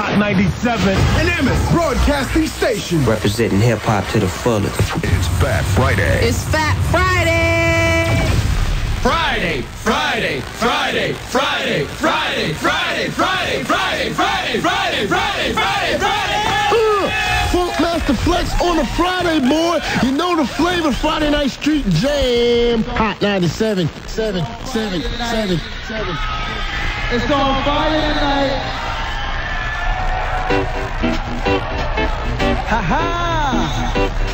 Hot 97. An Emmis Broadcasting Station. Representing hip hop to the fullest. It's Fat Friday. It's Fat Friday. Friday, Friday, Friday, Friday, Friday, Friday, Friday, Friday, Friday, Friday, Friday, Friday, Friday. Funkmaster Flex on a Friday, boy. You know the flavor. Friday Night Street Jam. Hot 97, 7, 7, 7, 7. It's on Friday tonight. Ha ha!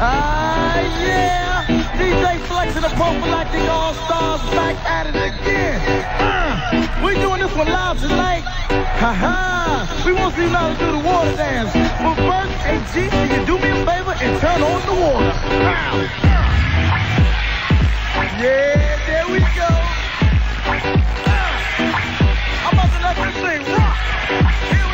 Ah, yeah! DJ Flex and the Prophylactic All Stars back at it again. Uh, we doing this one live tonight. Ha ha! We want to see you how to do the water dance. But first, hey G, can you do me a favor and turn on the water? Ow. Yeah, there we go. Uh, I'm about to let this thing rock. Here we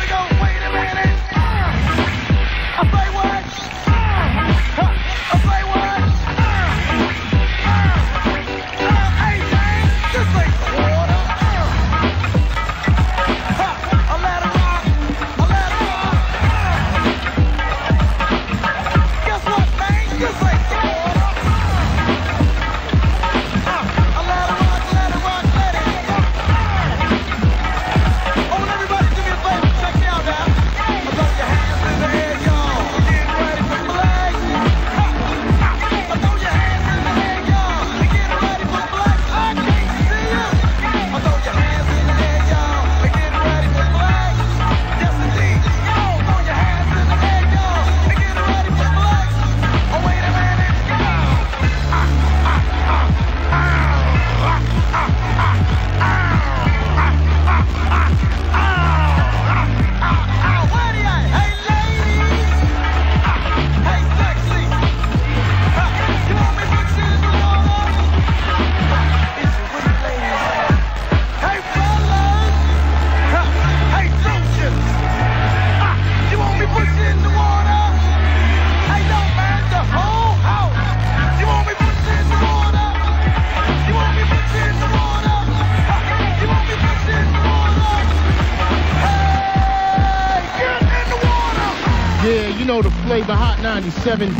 you the. Hot 97.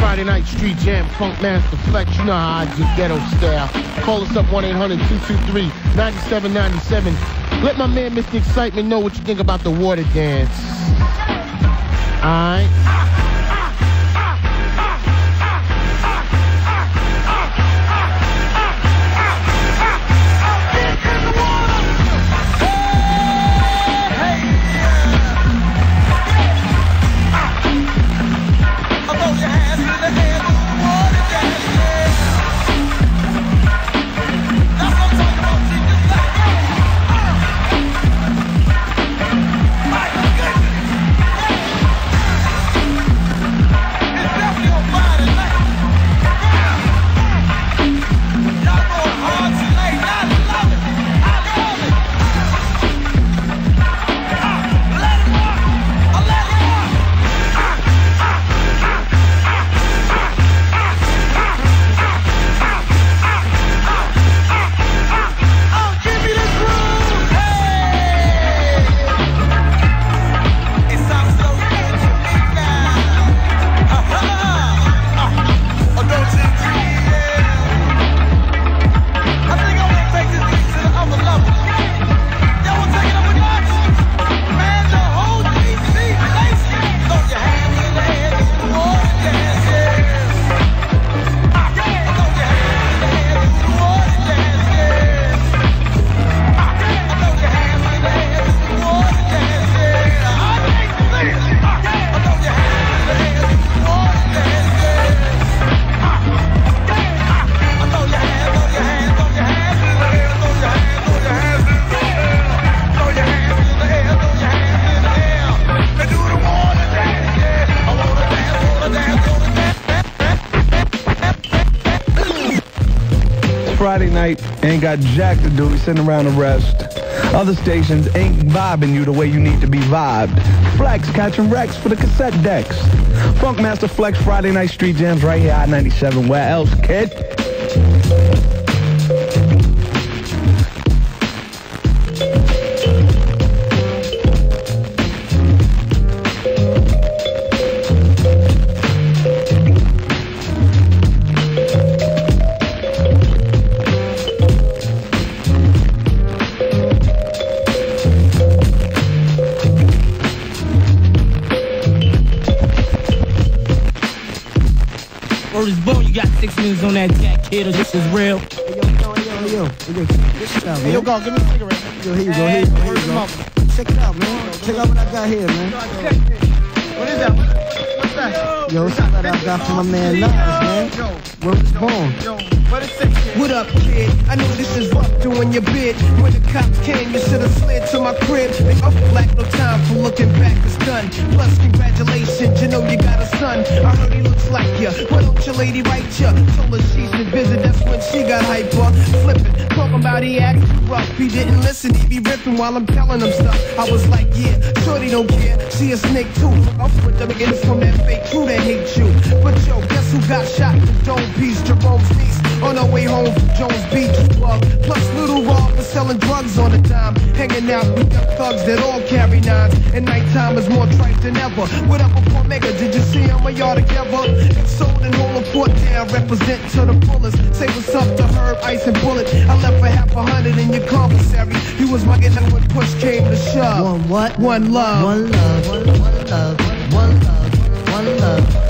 Friday Night Street Jam. Funk Master Flex. You know how I do ghetto style. Call us up 1-800-223-9797. Let my man Mr. Excitement know what you think about the water dance. Alright? Friday ain't got jack to do, sitting around the rest. Other stations ain't vibing you the way you need to be vibed. Flex catching wrecks for the cassette decks. Funkmaster Flex Friday Night Street Jams right here at 97. Where else, kid? Six minutes on that jack, kid, this is real. Hey, yo, yo, yo, yo. Hey, yo, check this out, Hey, yo, man. go, give me a cigarette. Yo, here you go, here you go, here you go. Check it out, man. Check out what I got here, man. What is that? What's that? Yo, this is what I got from my man Nas, man. Word is born. What up, kid? I know this is rough doing your bid. When the cops came, you should have slid to my crib. They up black, no time for looking back, it's done. Plus, congratulations, you know you got a son. I heard he looks like you. Why don't your lady write you? Told her she's been busy, that's when she got hyper. Acts rough. He didn't listen, he be ripping while I'm telling him stuff. I was like, yeah, shorty don't care. She a snake too. Up with them niggas from that fake crew that hate you. But yo, guess who got shot? The dome piece, Jerome's niece. On her way home from Jones Beach Club. Plus, Little Rob was selling drugs on the dime. Hanging out with young thugs that all carry nines. And nighttime is more tripe than ever. What up with Mega? Did you see him? Are y'all together? It's sold and hold a fort down. Represent to the fullest. Say what's up to Herb, Ice, and Bullet. I left for half a hundred in your commissary. You was my nigga when push came to shove. One what? One love. One love. One, one love. One love. One love.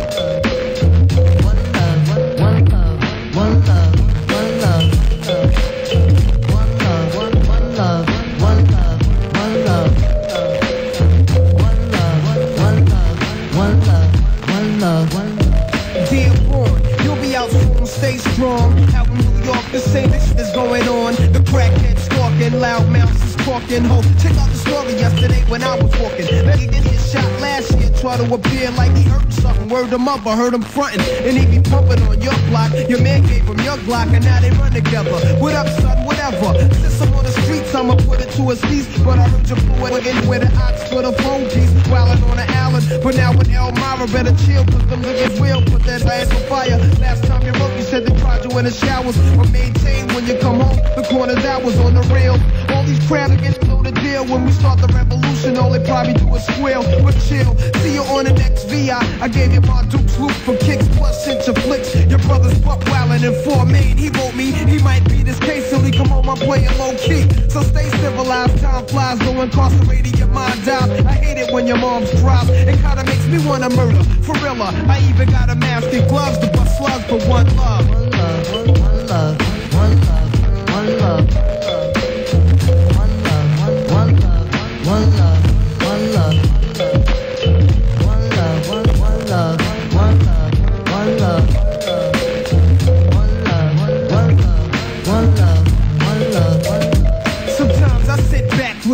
The same shit is going on. The crackhead stalking, loud mouths is talking. Ho, check out the story yesterday when I was walking. Did get shot last year, try to appear like he hurt something. Word him up, I heard him fronting. And he be pumping on your block. Your man gave him your block, and now they run together. What up, son? Whatever. Since I'm on the streets, I'ma put it to his cease. But I heard you blew it again with the ox for the phone piece. Wildin' on the island. But now with Elmira, better chill, cause them niggas will put that ass on fire. Last time you wrote, you said they tried you in the showers. But maintain when you come home, the corner's hours on the rail. All these crowds against know the deal. When we start the revolution, all they probably do is squeal. But chill, see you on the next VI. I gave you my Duke's loop for kicks plus cinch of flicks. Your brother's buck wildin' in four main. He wrote me, he might be this case till he come home. I'm playing low key. So stay civilized, time flies, though incarcerated, your mind dies. I hate it when your mom's drops. It kinda makes me wanna murder. For real, I even got a mask and gloves to bust slugs for one love. One love, one love, one love, one love.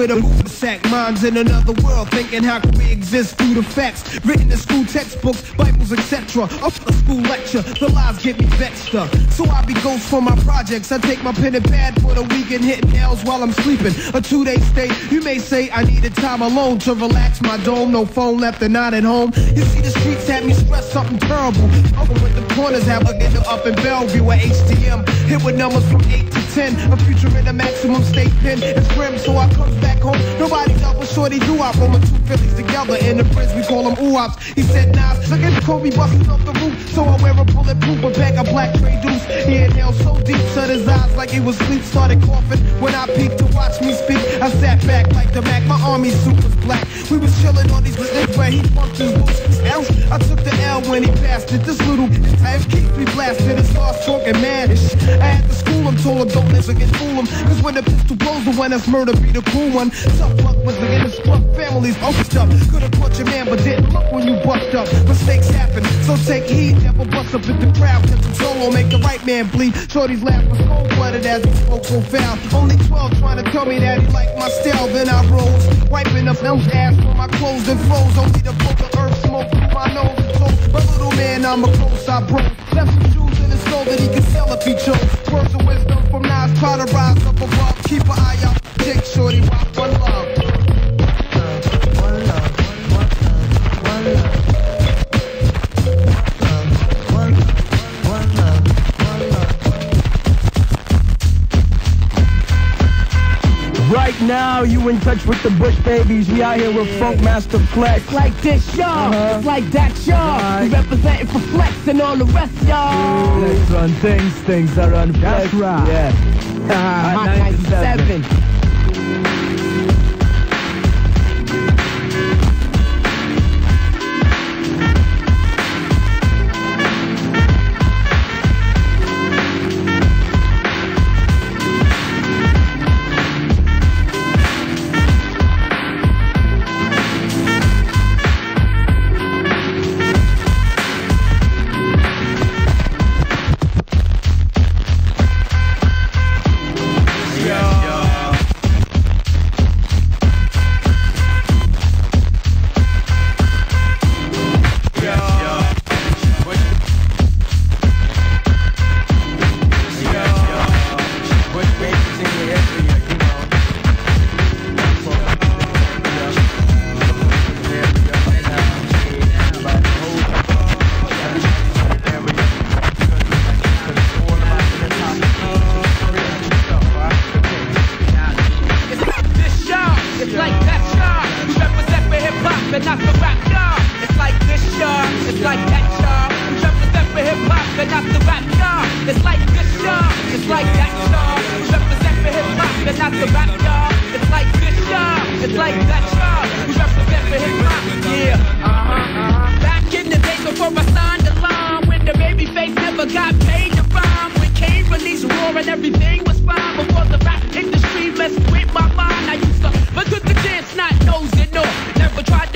With a boot sack, minds in another world, thinking how can we exist through the facts written in school textbooks, Bibles, etc. Up a school lecture, the lies get me vexed up. So I be ghost for my projects. I take my pen and pad for the weekend, hitting nails while I'm sleeping. A two-day stay. You may say I need needed time alone to relax my dome. No phone left and not at home. You see the streets had me stress something terrible. Over with the corners have a up in Bellevue at HDM. Hit with numbers from eight to ten. A future in a maximum state pen. It's grim, so I come back home. Nobody else but Shorty do I roll my two Phillies together in the bridge. We call them oops. He said, Nas, look at Kobe busting off the roof. So I wear a bulletproof, a bag of black trade deuce. He inhaled so deep, shut his eyes like he was asleep. Started coughing when I peeked to watch me speak. I sat back like the Mac. My army suit was black. We was chilling on these lists where he pumped his boots. I took the L when he passed it. This little ass keeps me blasted and starts talking mad. I had to school him, told him don't listen, fool him. Cause when the pistol blows, the one that's murder be the cool one. Tough luck was the struck families opened up. Could've caught your man, but didn't look when you bucked up. Mistakes happen, so take heed. Never bust up in the crowd. Cause the solo make the right man bleed. Shorty's laugh was cold blooded as he spoke so foul. Only 12 trying to tell me that he liked my style. Then I rose, wiping up those ass from my clothes and froze. Only the of earth smoke through my nose toes. But little man, I'm a close, I broke. Left that he could sell if he chose. Words of wisdom from Nas, try to rise up above. Keep an eye out, Jake Shorty, rock one love. Now, you in touch with the Bush Babees. We out here with Funk Master Flex. Like this, y'all. Uh-huh. It's like that, y'all. Right. We representing for Flex and all the rest, y'all. Flex run things, things that run Flex. That's right. Yeah. Hot 97.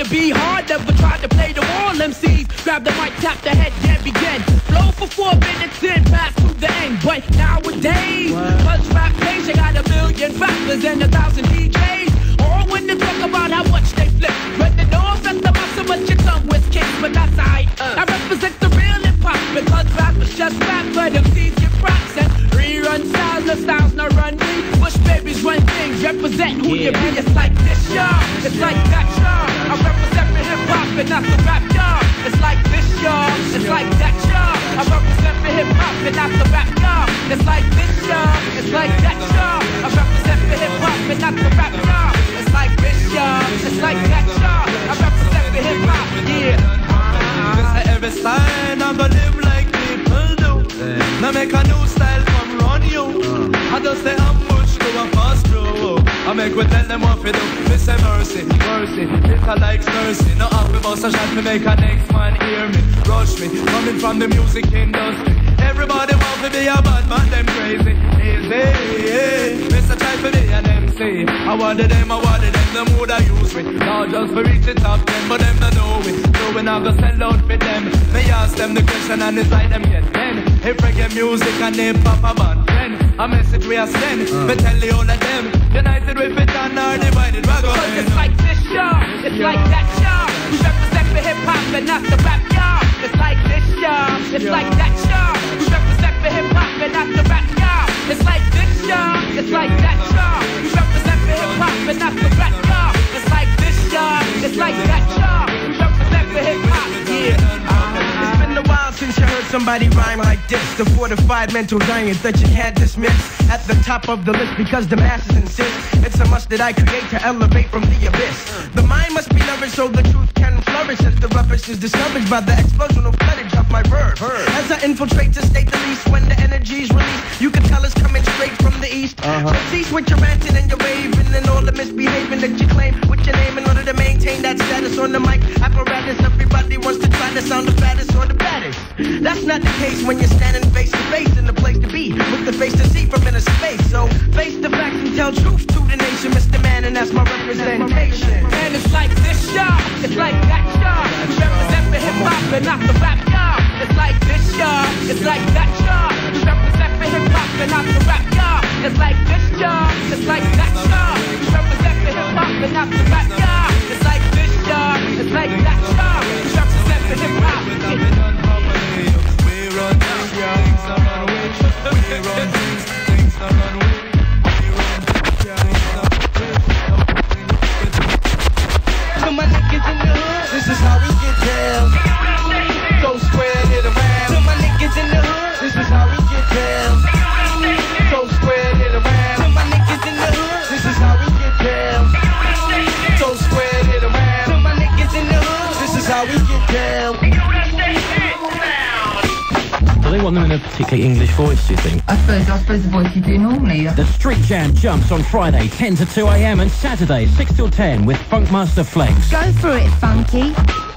Be hard, never tried to play the wall. MCs grab the mic, tap the head, then begin. Flow for four minutes, then pass to the end. But nowadays, cause rap pays, you got a million rappers and a thousand DJs. All when they talk about how much they flip. But the north at the muscle, but your tongue was kicked. But that's alright. I represent the real hip hop because rap is just rap, but MCs get props and rerun styles. The styles not run me. Bush Babees run things, represent who you be. It's like this, y'all. It's like that, y'all. I represent for hip hop and that's the rap, y'all. It's like this, y'all. It's like that, y'all. I represent for hip hop and that's the rap, y'all. It's like this, y'all. It's like that, y'all. I represent for hip hop and that's the rap, y'all. It's like this, y'all. It's like that, y'all. I represent for hip hop, yeah. This is every sign I'm gonna live like people do. Now make a new style come run you. I just say how to a fast through. I make we tell them what we do. Me say mercy, mercy. Little likes mercy. No happy bust a shot me make a next man hear me. Rush me, coming from the music industry. Everybody want to be a bad man, them crazy. Easy, Mr. Try for me and MC. I wanted them, I wanted them, them would I use me. Not just for reach the top ten, but them don't know it. So when I go sell out for them, me ask them the question and decide them get ten. If reggae music and hip hop a band a message we are send. Me uh. tell the all of them, united we fit and are divided. We go Cause it's like this, y'all. It's like that, y'all. We represent the hip hop and not the rap, y'all. It's like this, y'all. It's like that, y'all. We represent for hip hop and not the rap, y'all. It's like this, y'all. It's like that, y'all. We represent for hip hop and not the rap, y'all. It's like this, y'all. It's like that, y'all. We represent for hip hop, yeah. It's been a while since you heard somebody rhyme like this. The fortified mental giant that you can't dismiss. At the top of the list because the masses insist. It's a must that I create to elevate from the abyss. The mind must be nourished so the truth can flourish. As the rubbish is discouraged by the explosional footage of my verbs. As I infiltrate to state the least when the energy's released, you can tell it's coming straight from the east. Uh-huh. So cease with your ranting and your raving and all the misbehaving that you claim with your name in order to maintain that status on the mic apparatus. Everybody wants to try to sound the fattest or the baddest. That's not the case when you're standing face to face in the place to be with the face to see from inner space. So face the facts and tell truth to the nation, Mr. Man, and that's my representation. And it's like this, y'all. It's like that, y'all. We represent for hip hop and not the rap, y'all. It's like this, y'all. It's like that, y'all. We represent for hip hop and not the rap, y'all. It's like this, y'all. It's like that, y'all. We represent for hip hop and not the rap, y'all. It's like this, y'all. It's like that, y'all. We run things, things not run things, things not run particularly English voice, do you think? I suppose, I suppose the voice you do normally. The Street Jam jumps on Friday, 10 to 2 a.m. and Saturday, 6 till 10 with Funkmaster Flex. Go for it, Funky.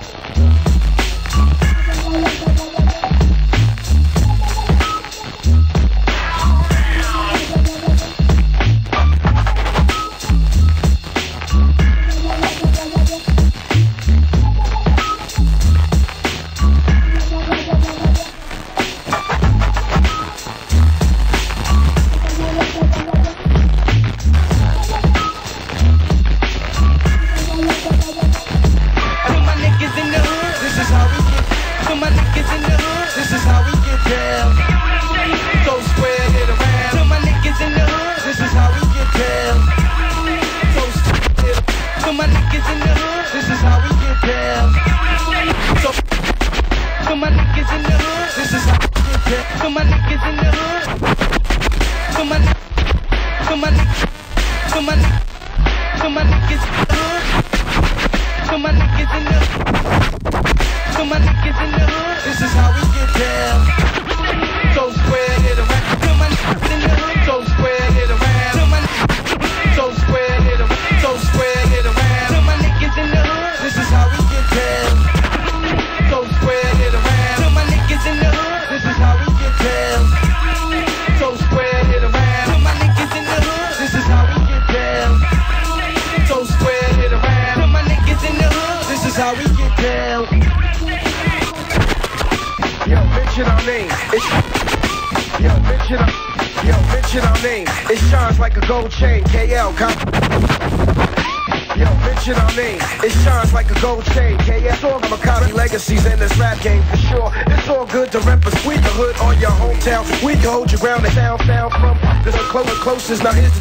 Close closest. Now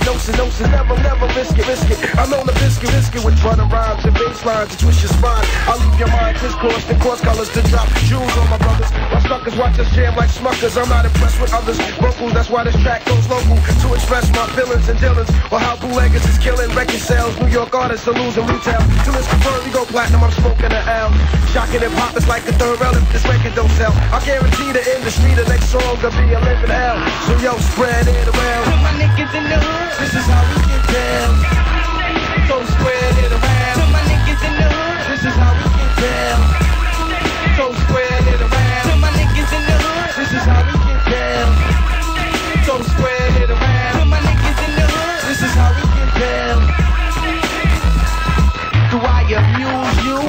gonna be a living hell. So yo, spread it around. For my niggas in the hood. This is how we get down. So square it around. For my niggas in the hood. This is how we get down. So square it around. For my niggas in the hood. This is how we get down. So square it around. For my niggas in the hood. This is how we get down. Do I amuse you?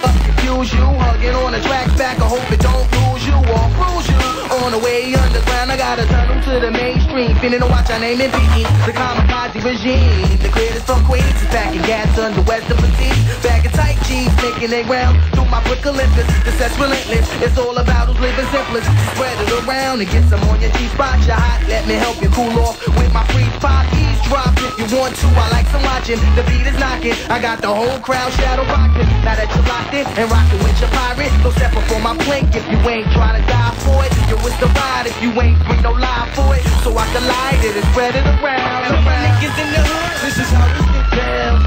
Uh, confuse you? Hugging on the track back. I hope it don't lose you you. On the way underground, I got a tunnel to the mainstream. Finna watch our name and beat the kamikaze regime. The greatest from Queens back in gas under Western Proceed. Back in tight jeans, making they round through my brick Olympus. The set's relentless. It's all about who's living simplest. Spread it around and get some on your G-spot. You're hot, let me help you cool off with my free pop. Eavesdrop if you want to. I like some watching. The beat is knocking. I got the whole crowd shadow rocking. Now that you're locked in and rocking with your pirate, don't step my plank if you ain't trying to die for it. Yo, it's the ride if you ain't bring no lie for it. So I can light it and spread it around. For my niggas in the hood, This is how we get down.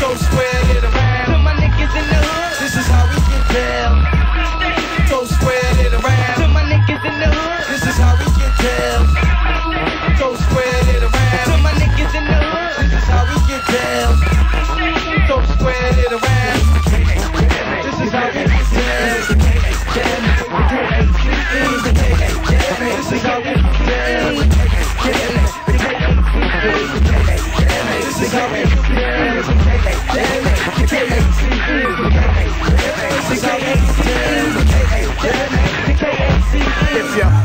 so spread it around. For my niggas in the hood, This is how we get down.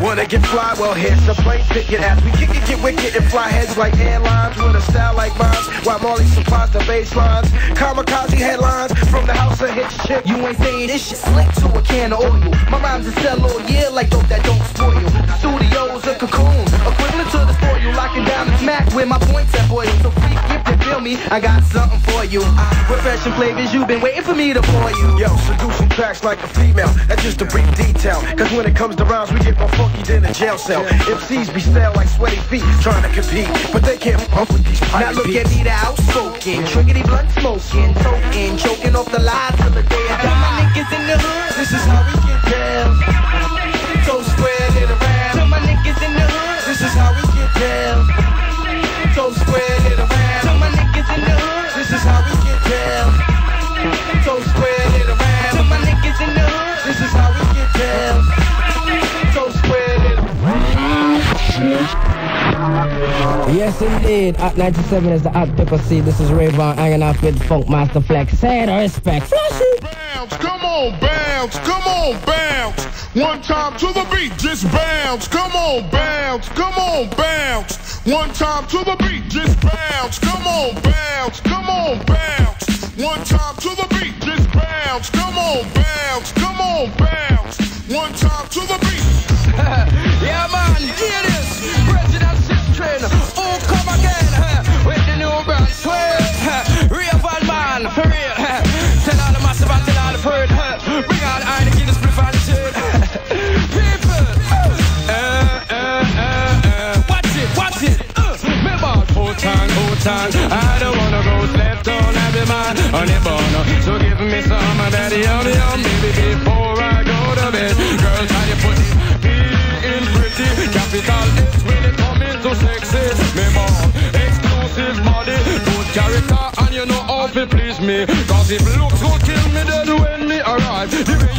Wanna get fly, well here's a plane ticket as we kick it, get wicked and fly heads like airlines with a style like mine. While Marley supplies the bass lines, kamikaze headlines from the house of hits chick. You ain't saying this shit slick to a can of oil. My rhymes are sell all year like dope that don't spoil. The studio's a cocoon, equivalent to the spoil. Locking down the smack where my points at boil. So freak if you feel me, I got something for you. Refreshing flavors, you've been waiting for me to pour you. Yo, seducing tracks like a female. That's just a brief detail. Cause when it comes to rhymes, we get more funky than a jail cell. MCs be stale like sweaty feet, trying to compete. But they can't pump with these Now look at me, the outspoken, triggity blunt smoking, token, choking off the lies till the day I die. My niggas in the hood, This is how we get down. so spread it around. To my niggas in the hood, This is how we get down. Yes, indeed. At 97 is the Hot Pepper Seed. This is Rayvon hanging out with Funk Master Flex. Say it or respect. Flash it. Bounce, come on, bounce, come on, bounce. One time to the beat, just bounce. Come on, bounce, come on, bounce. One time to the beat, just bounce. Come on, bounce, come on, bounce. One time to the beat, just bounce. Come on, bounce, come on, bounce. One time to the beat. Yeah, man, hear this train. Oh, come again with the new brand swing. Real bad man, for real. Tell all the massive and tell all the bird. Bring all the iron, give the spliff and the shit. People, uh, uh, uh, watch it, watch it. Me bought Otan, Otan. I don't wanna go left on, happy man. On the bono, so give me some of that yum yum, baby, before. you know how to please me. Cause if looks will kill me, then when me arrive.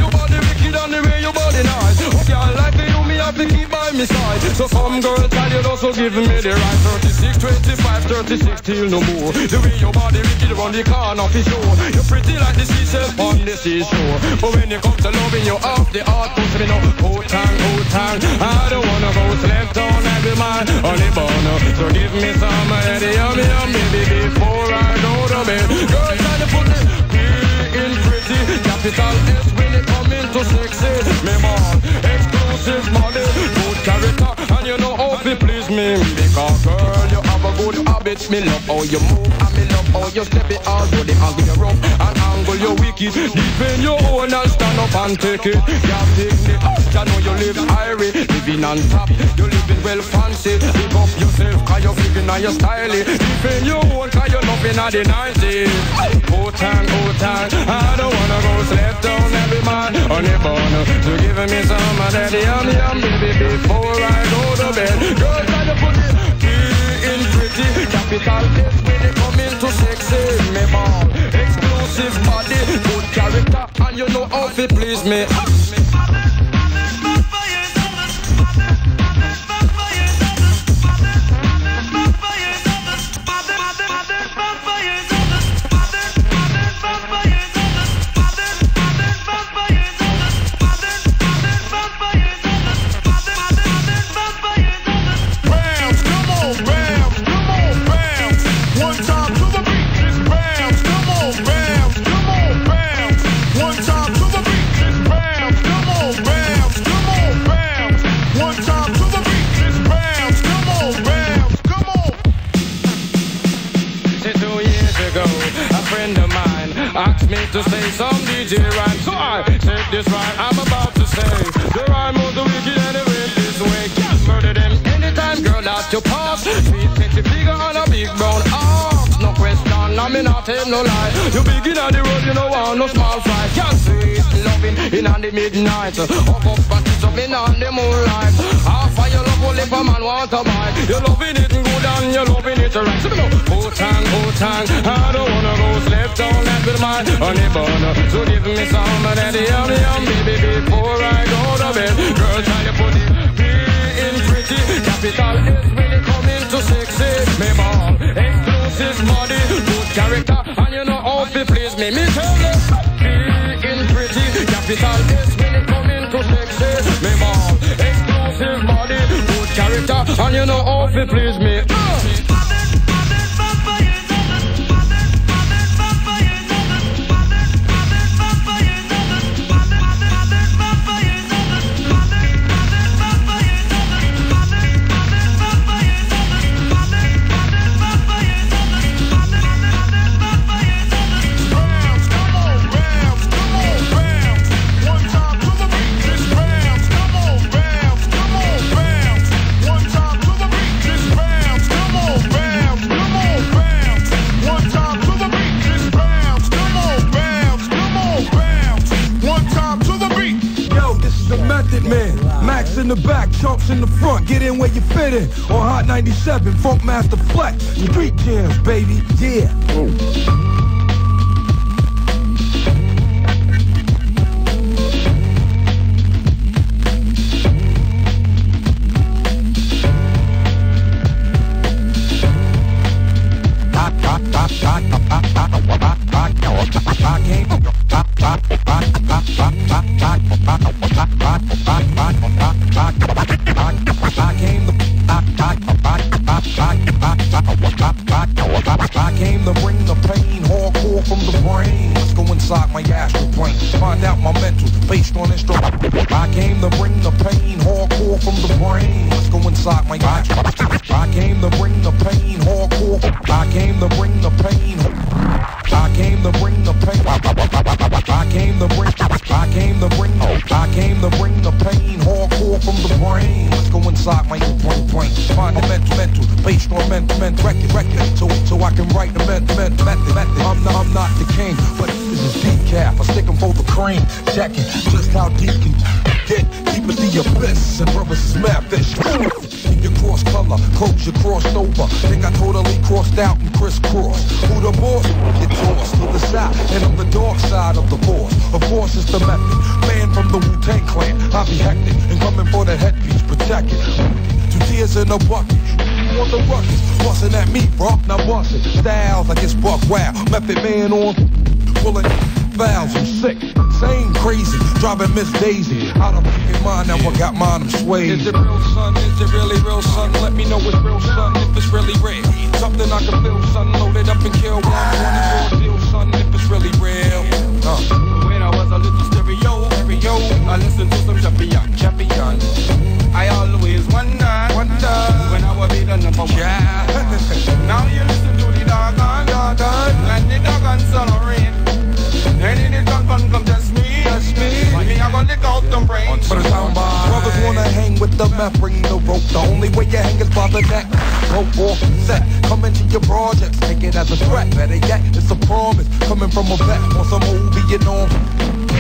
My side. So some girl tell you also give me the right 36, 25, 36 till no more. The way your body wicked run the corner for sure. You're pretty like the seashell on the seashore. But when you come to loving, you're the art. Push me no hold time, hold time. I don't wanna go slept on every man on the bono. So give me some of that yummy, yummy, before I go to bed. Girl, try to put the P in pretty. Capital S when it come into sexy. Me man, exclusive money, good character, and you know how to please me. Because girl, you good habit. Me love how you move, and me love how you step it all. Body angle you rough, and angle you wicked. Deep in your own and stand up and take it. You take me I know you live irie, living on top. You living well fancy. Pick up yourself, cause you're flipping and you're styling. Deep in your own, cause you're nothing at the 90s. Hold time, hold time. I don't wanna go slept on every man on the corner. So give me some of that yum yum, baby, before I go to bed. Girl, try to put it S when it come into sexy. Eh, me ball, exclusive body, good character, and you know how to please me. Ago, a friend of mine asked me to say some DJ rhyme. So I said this rhyme I'm about to say. The rhyme was the wicked and it this way. Can't murder them anytime, girl, that you pass. Sweet pretty figure on a big brown arms. No question, I mean not tell no lie. You big in the road, you know want no small fry. Can't sweet loving in on the midnight. Up up kiss up in on the moonlight. Half of your love will if a man want to buy. You're loving it good and you're loving it right. So know, hold time, hold time. I don't wanna go slept on that with my honey bun. So give me some of that yum yum, baby, before I go to bed. Girl, try to put it in pretty. Capital S when it come into sexy. Me ball, exclusive body, good character, and you know how to please me. Me tell you. Capital S when it come into sexy. Me ball, exclusive body, good character, and you know how to please me. Uh. In the back, chumps in the front. Get in where you fit in. On Hot 97, Funk Master Flex. Street jams, baby. Yeah. Culture crossed over. Think I totally crossed out and crisscrossed. Who the boss? Get tossed to the side, and I'm the dark side of the force. Of course, it's the method. Man from the Wu Tang Clan, I be hectic and coming for that headpiece, protect it. Two tears in a bucket. You want the ruckus? Bustin' at me, bro. Now bust. Styles like it's buck wow. Method man on pulling valves. I'm sick. Same crazy. Driving Miss Daisy. Out of fucking mind. Now I got mine. I'm swayed. Is it real, son? Is it really real, son? Let me know it's real, son, if it's really real. Something I can feel, son. Load it up and kill one. One deal, son, if it's really real. Uh. When I was a little stereo, stereo, I listened to some champion, champion. I always wonder, wonder when I will be the number one. Yeah. now you listen to the doggone, doggone, and the doggone son of in the gun come test me, test me. Me, I gonna lick out them brains. For the sound. Brothers wanna hang with the meth, bring the rope. The only way you hang is by the neck. Rope off set, come into your projects, take it as a threat. Better yet, it's a promise coming from a vet on some movie you know.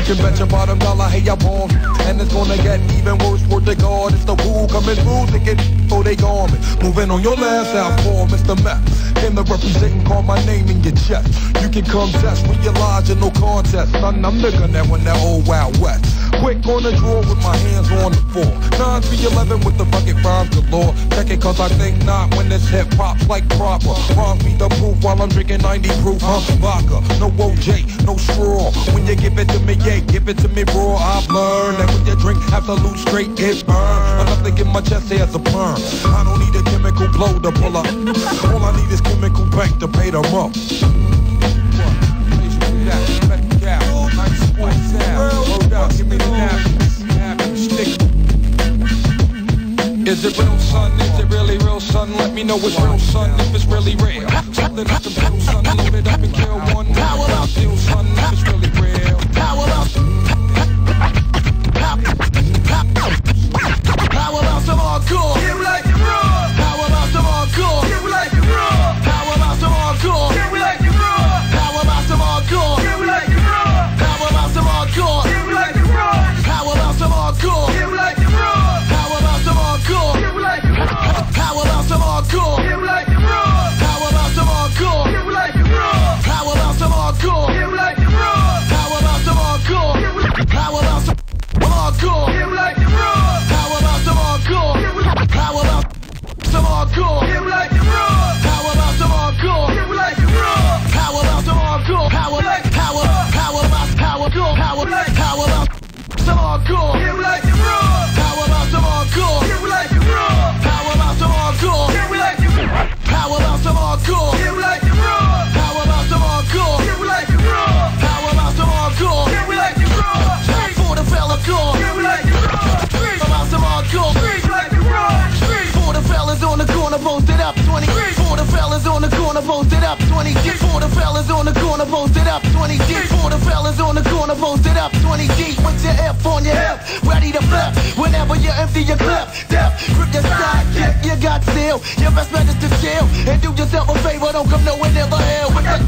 You bet your bottom dollar, hey, I want And it's gonna get even worse, word to God It's the woo coming through, thinking for they garment Moving on your last for Mr. Meth. Came to represent and call my name in your chest? You can come test, realize you're no contest. Son, I'm the gun that when that old Wild West. Quick on the draw with my hands on the floor. 9 3 11 with the bucket rhymes galore. Check it cause I think not when this hip hop's like proper. Rhymes be the proof while I'm drinking 90 proof, huh? Vodka, no OJ, no straw. When you give it to me, yeah, give it to me raw. I've learned that when you drink Absolut straight, it burn Enough to get my chest hair as a perm I don't need a chemical blow to pull up All I need is Chemical Bank to pay them up Is it real, son? Is it really real, son? Let me know it's real, son, if it's really real. Something I can feel, son, load it up and kill one. Power up, son, if it's really real. 20 deep for the fellas on the corner posted up. 20 deep for the fellas on the corner posted up. 20 deep with your F on your hip, ready to flip. Whenever you empty your clip, death, grip your side kick, you got steel. Your best bet is to chill and do yourself a favor. Don't come nowhere near the hell with that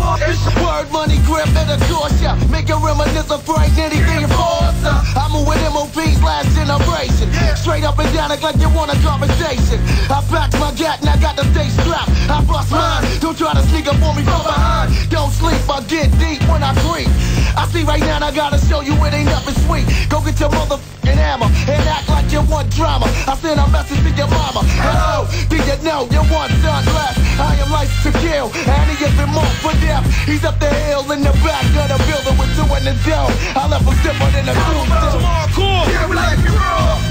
word money grip and a course ya. Make you reminisce of Frank anything for us. I move with MOP's last generation. Straight up and down it like you want a conversation. I back my gat and I got the stay strapped. I bust mine. Don't try to sneak up on me from behind. Don't sleep, I get deep when I creep. I see right now I gotta show you it ain't nothing sweet. Go get your motherfucking hammer and act like you want drama. I send a message to your mama. Hello, do you know you want son left? I am licensed to kill and he has been marked for death. He's up the hill in the back of the building with two in the dough. I left him stiffer than a cool Hardcore. Yeah, we like it raw.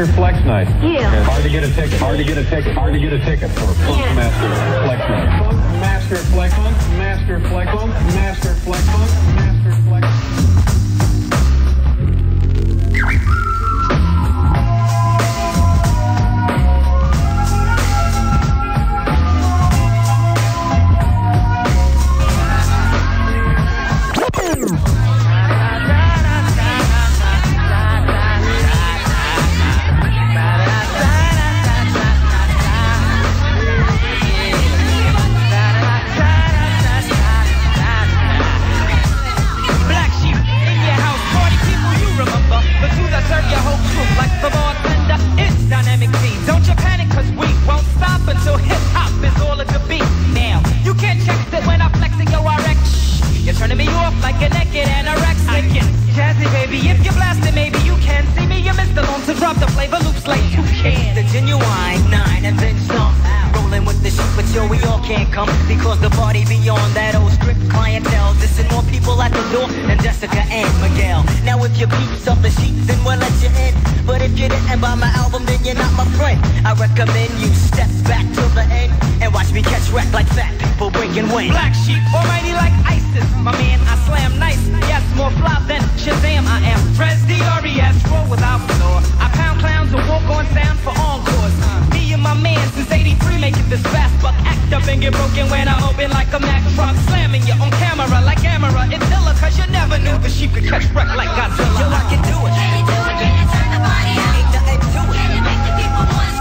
Master Flex Night. Yeah. Hard to get a ticket. Hard to get a ticket. Hard to get a ticket for a Funk Master Jessica and Miguel. Now if you peeps off the sheets, then we'll let you in. But if you didn't buy my album, then you're not my friend. I recommend you step back to the end and watch me catch wreck like fat people breaking wind. Black sheep, almighty like ISIS. My man, I slam nice. Yes, more flop than Shazam. I am Prez D-R-E-S, roll without flaw. I pound clowns and walk on sound for encores. Me and man since 83 making this fast buck act up and get broken when I open like a Mack truck. Slamming you on camera like camera. It's illa cause you never knew the she could catch wreck like Godzilla. Yo, I can do it. Can you do it? Can you turn the party out? Ain't nothing to it. Can you make the people wanna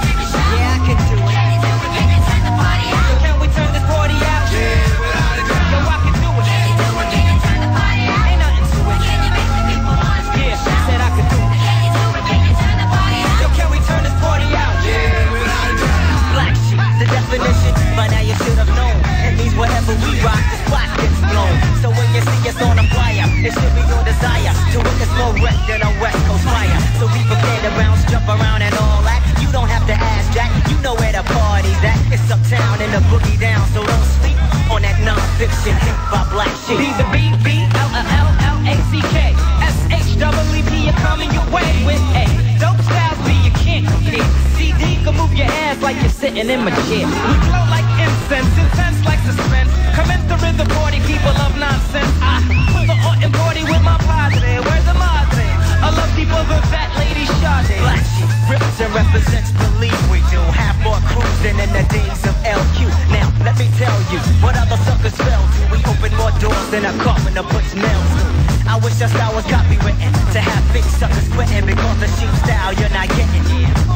it should be your desire to witness more wreck than a West Coast fire. So be prepared to bounce, jump around, and all that. You don't have to ask Jack, you know where the party's at. It's uptown and the boogie down, so don't sleep on that non-fiction hip by Black Sheep. Be the B B L L L A C K S H double E P. You're coming your way with a dope styles B. You can't compare. CD can move your ass like you're sitting in my chair. We glow like incense, intense like suspense. Commence the party, people love nonsense. I put the art and party with my padre. Where's the madre? I love people the fat lady Sade. Black rips and represents believe we do. Have more cruising in the days of LQ. Now let me tell you what other suckers fell to. We open more doors than a carpenter puts nails through. I wish that style was copywritten to have big suckers quitting because the sheep style you're not getting.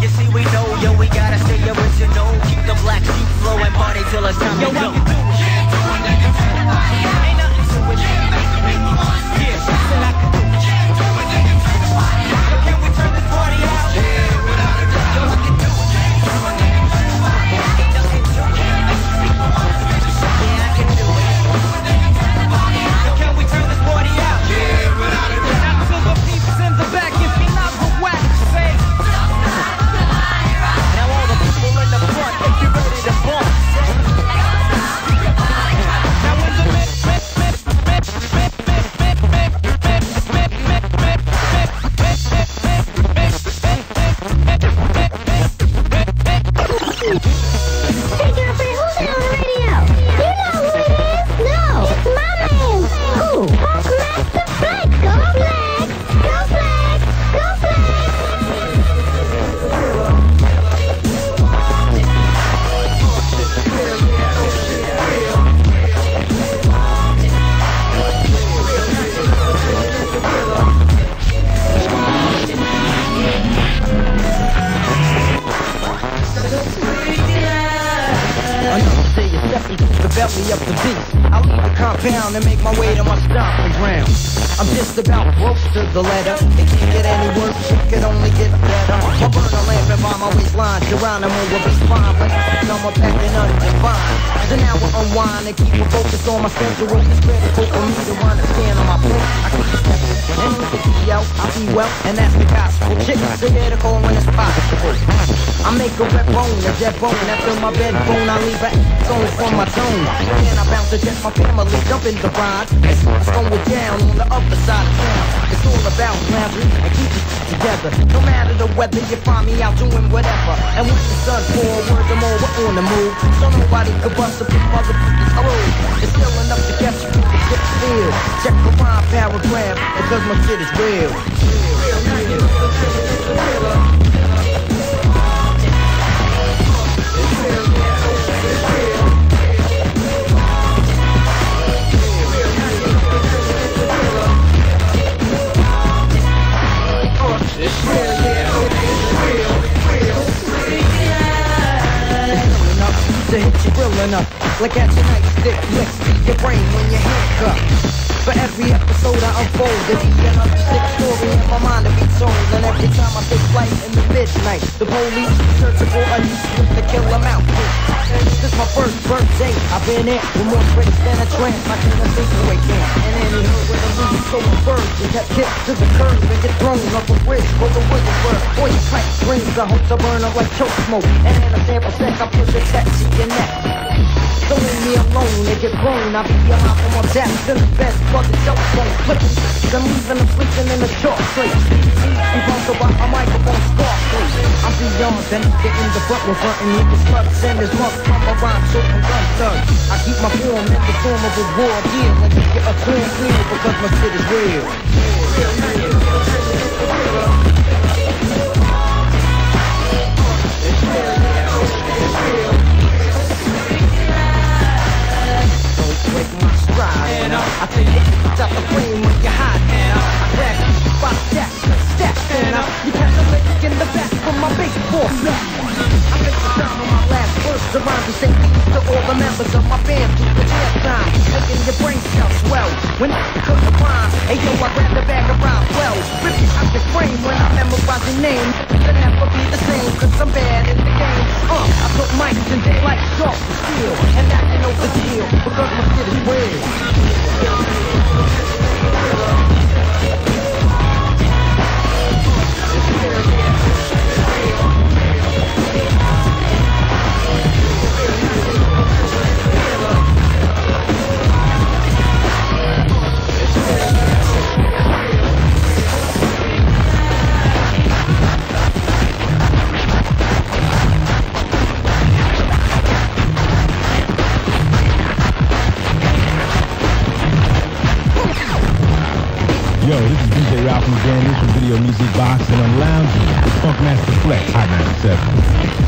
You see, we know, yo, we gotta stay original. Keep the black sheep flowing party till it's time Yo, to I go. can do it. Ain't nothing to it. Yeah, she said I could do it. Yo, can we turn this party out? Yo, I can do schedule. It's critical for me to understand on my plate. I keep stepping and with the I be well, and that's the gospel. Chicks are here to call when it's possible. I make a red bone, a dead bone. After my bed bone, I leave a zone from my tone. Then I bounce to get my family, jump in the ride. It's going down on the other side of town. It's all about lounging and keep it together. No matter the weather, you find me out doing whatever. And once the sun pour, word the more, we're on the move. So nobody could bust up this motherfucker's through. It's still enough to get you to the shit feel. Check the rhyme paragraph, because my shit is real. Real, real, real, real, real, real, real. To hit you real enough. Like at your nightstick flicks your brain when you're handcuffed. For every episode I unfold, there be another sick story in my mind to be told. And every time I take flight in the midnight, the police a new script to kill them out. This is my first birthday. I've been in with more tricks than a trance. I can't think away can. And any hood with a movie so birds and get kicked to the curb and get thrown off a bridge for the wiggle bird. Boy, your pipe screams, I hope to burn up like choke smoke. And in a sample sec, I push a to your neck. Don't leave me alone, get grown. I'll be your mouth on my back, the best fucking cell phone. Flipping, I'm leaving them sleeping in the chalk place. I'm bumped about my microphone spark place. I'm beyond then get in the front with frontin' with the slugs and his muck my rhyme, so I'm gun thug. I keep my form in the form of a war. Like you get a torn clear because my shit is real. Stride. I take it out the frame when you're hot. I grab you by stack, stack, and you catch a lick in the back from my big four. I make the sound on my last verse. The rhymes are safety to all the members of my band. To the jam time, making your brain cells swell. When I come to rhyme, hey yo, I grab the bag of rhyme well. Rip out the frame when I memorize your name. It'll never be the same, cause I'm bad in the game. Uh, I put mics in daylight, dark to steel. And that ain't no big deal, because my shit is real. Yo, from Daniels from Video Music Box, and I'm lounging with Funkmaster Flex, Hot 97.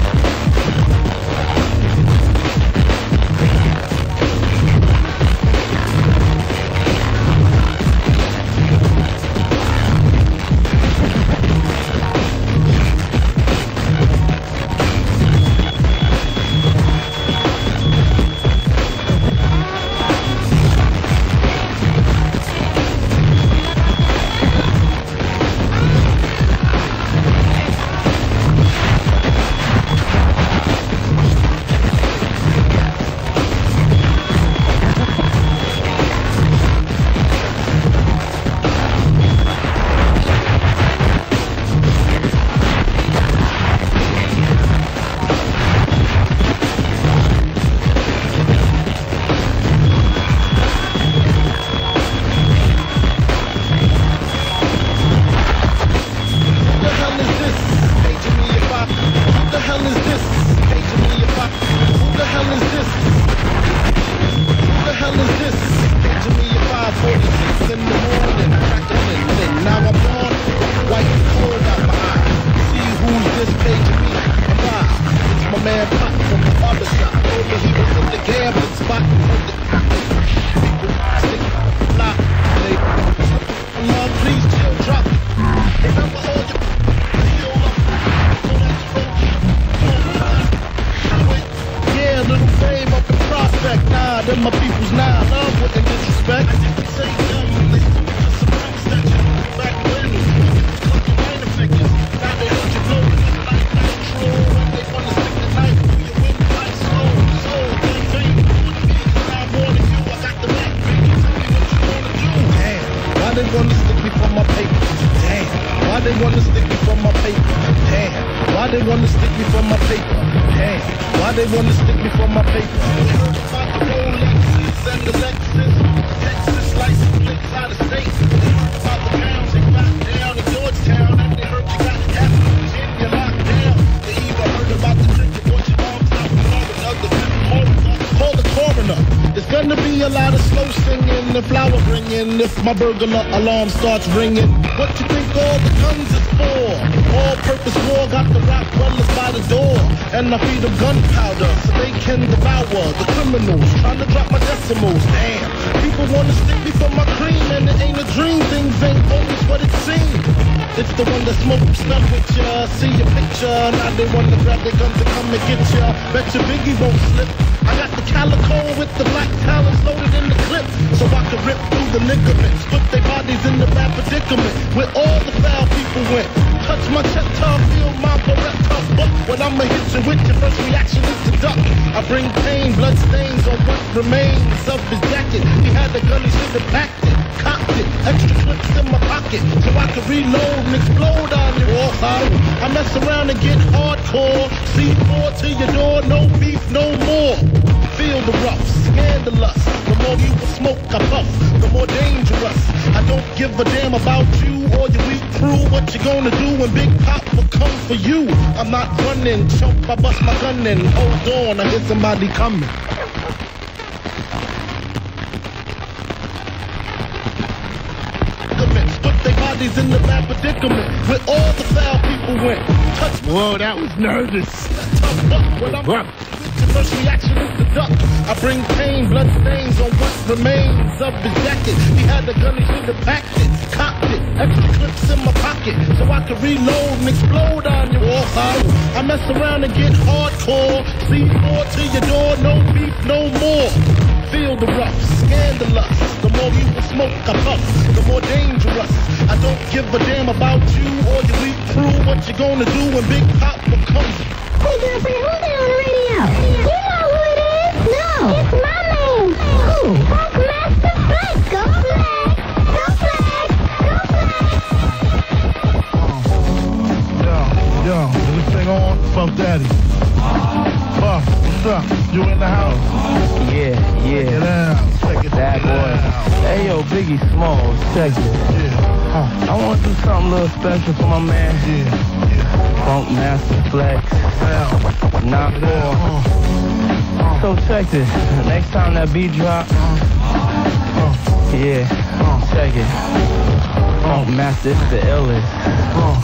They wanna stick me for my paper? If my burglar alarm starts ringing. What you think all the guns is for? All-purpose war got the Rottweilers by the door, and I feed them gunpowder so they can devour the criminals trying to drop my decimals. Damn, people wanna stick me for my cream, and it ain't a dream. Things ain't always what it seems. It's the one that smokes stuff with ya. See your picture, now they wanna grab their guns and come and get ya. Bet your Biggie won't slip. I got the calico with the black talons loaded in the clip, so I can rip through the ligaments, put their bodies in the bad predicament where all the foul people went. Touch my chest, top, feel my barrette tough, when I'ma hit you with your first reaction is to duck. I bring pain, blood stains on what remains of his jacket. He had the gun, he should have packed cocked it, extra clips in my pocket, so I could reload and explode on you. All right, I mess around and get hardcore. C4 to your door, no beef, no more. Feel the rough, scandalous. The more you smoke, I puff, the more dangerous. I don't give a damn about you or your weak crew. What you gonna do when Big Pop will come for you? I'm not running, chump, I bust my gun in. Hold on, I hear somebody coming. predicaments. Put their bodies in the bad predicament where all the foul people went. Touch me. Whoa, that was nervous. Tough luck when I'm up. Your first reaction is to duck. I bring pain, blood stains on what remains of his jacket. He had the gun, he should have packed it, cocked it, extra clips in my pocket, so I could reload and explode on you. All right. I mess around and get hardcore. C4 to your door, no beef, no more. Feel the rough, scandalous. The more you will smoke, I puff, the more dangerous. I don't give a damn about you or your weak crew. What you gonna do when Big Pop becomes Hey, girlfriend, who's that on the radio? You know who it is? No. It's my man. Who? Funkmaster Flex. Go Flex. Go Flex. Go Flex. Yo, yo, is this thing on? Puff Daddy. Puff, what's up? You in the house? Yeah, Check it yeah. out. Check it That boy. Hey yo, Biggie Smalls, check it. Yeah. Huh. I want to do something a little special for my man. Yeah. Yeah. Funk Master Flex. Yeah. Not Yeah. more. Uh, So check this. Next time that beat drop, uh, yeah, uh, check it. Funk Master is the illest. uh,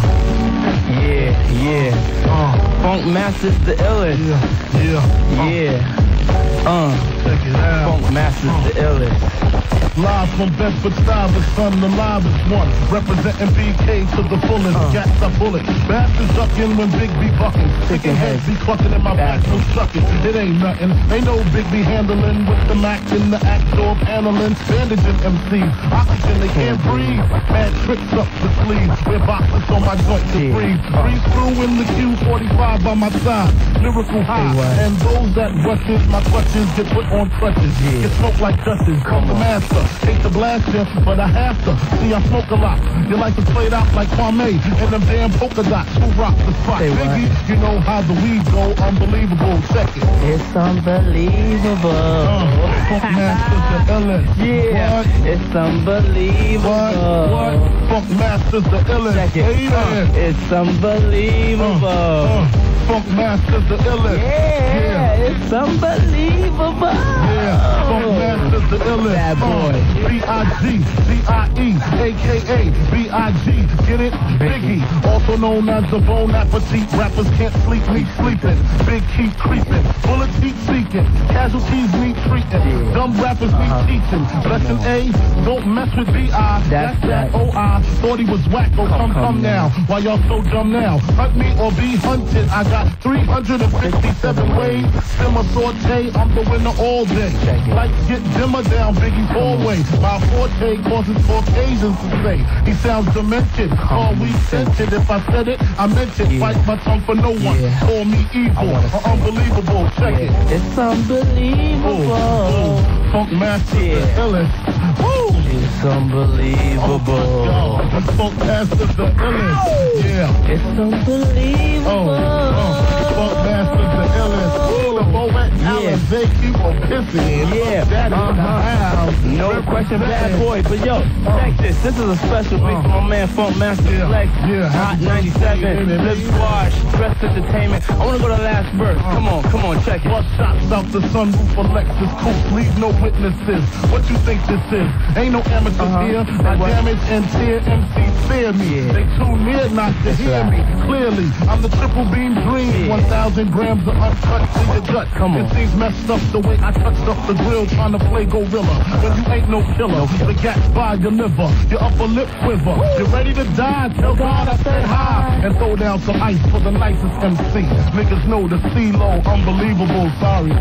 Yeah, yeah. Funk Master's the illest. yeah. Yeah. Uh, Yeah. Uh, Check it out. Funk Master's the illest. Live from Bedford Stuyvesant, the livest one. Representing BK to the fullest. Uh. Cats are bullet. Bastards ducking when Big B bucking. Kicking heads be clucking in my back, no sucking. It ain't nothing. Ain't no Big B handling with the Mac in the act door paneling. Bandaging MCs. Oxygen, they can't breathe. Mad tricks up the sleeve. Wear boxes on my joint to Yeah. breathe. Breeze through in the Q45 by my side. Lyrical high. And those that rushes my clutches get put on crutches. Yeah. Get smoked like Dutches. Come the master. Hate to blast you, but I have to. See, I smoke a lot. Your life is played out like Kwame and them damn polka dots. Who rock the spot? What? Biggie, you know how the weed go. Unbelievable. Check it. It's unbelievable. Uh, Funk Masters the. Yeah, What? it's unbelievable. What? What? Funk Masters the illest. Check it. Hey Uh, it's unbelievable. Uh, uh, Funk Masters the illest. yeah, it's unbelievable. Yeah, Funk Masters the illest. Bad boy. Uh, B-I-G, C-I-E, a.k.a. B-I-G. Get it? Biggie, also known as the Bon Appetit. Rappers can't sleep, me sleeping. Big keep creeping. Bullets keep seeking. Casualties need treating. Dumb rappers need Uh-huh. teaching. Lesson A, don't mess with B-I. That's that. O-I. Thought he was whack. Oh, come, come, now. Why y'all so dumb now? Hunt me or be hunted. I got 357 ways. Simmer saute, I'm the winner all day. It. Lights get dimmer down Biggie's hallway. My forte causes Caucasians to say he sounds demented. Call we sent it. If I said it, I meant it. Yeah. Fight my tongue for no one. Yeah. Call me evil or unbelievable. Check Yeah, it's it. unbelievable. Ooh, ooh. Funk Master Yeah. the illest. Woo! It's unbelievable. Oh, the funk master, the illest. Yeah. It's unbelievable. Oh, oh, funk master, the illest. The Moet Allen, they keep on pissing. Yeah, That is uh-huh. house. No question, bad boy. But yo, check this. This is a special mix for my man Funk Master Flex. yeah, Hot happy 97. birthday, Flip baby. Squash. Stress Entertainment. I want to go to the last verse. Come on, come on, check it. Bust shots out the sunroof of Lexus coupe, leave no witnesses. What you think this is? Ain't no amateur Uh-huh. here. I damage and tear MCs fear me. They too near not to hear me. Clearly, I'm the triple beam dream. 1,000 grams of uncut to your gut. Come on. It seems messed up the way I touched up the grill trying to play gorilla. But you ain't no killer, the gas by your liver, your upper lip quiver. You ready to die? Tell God I said hi. And throw down some ice for the nicest MC. Niggas know the C-Lo, unbelievable, sorry.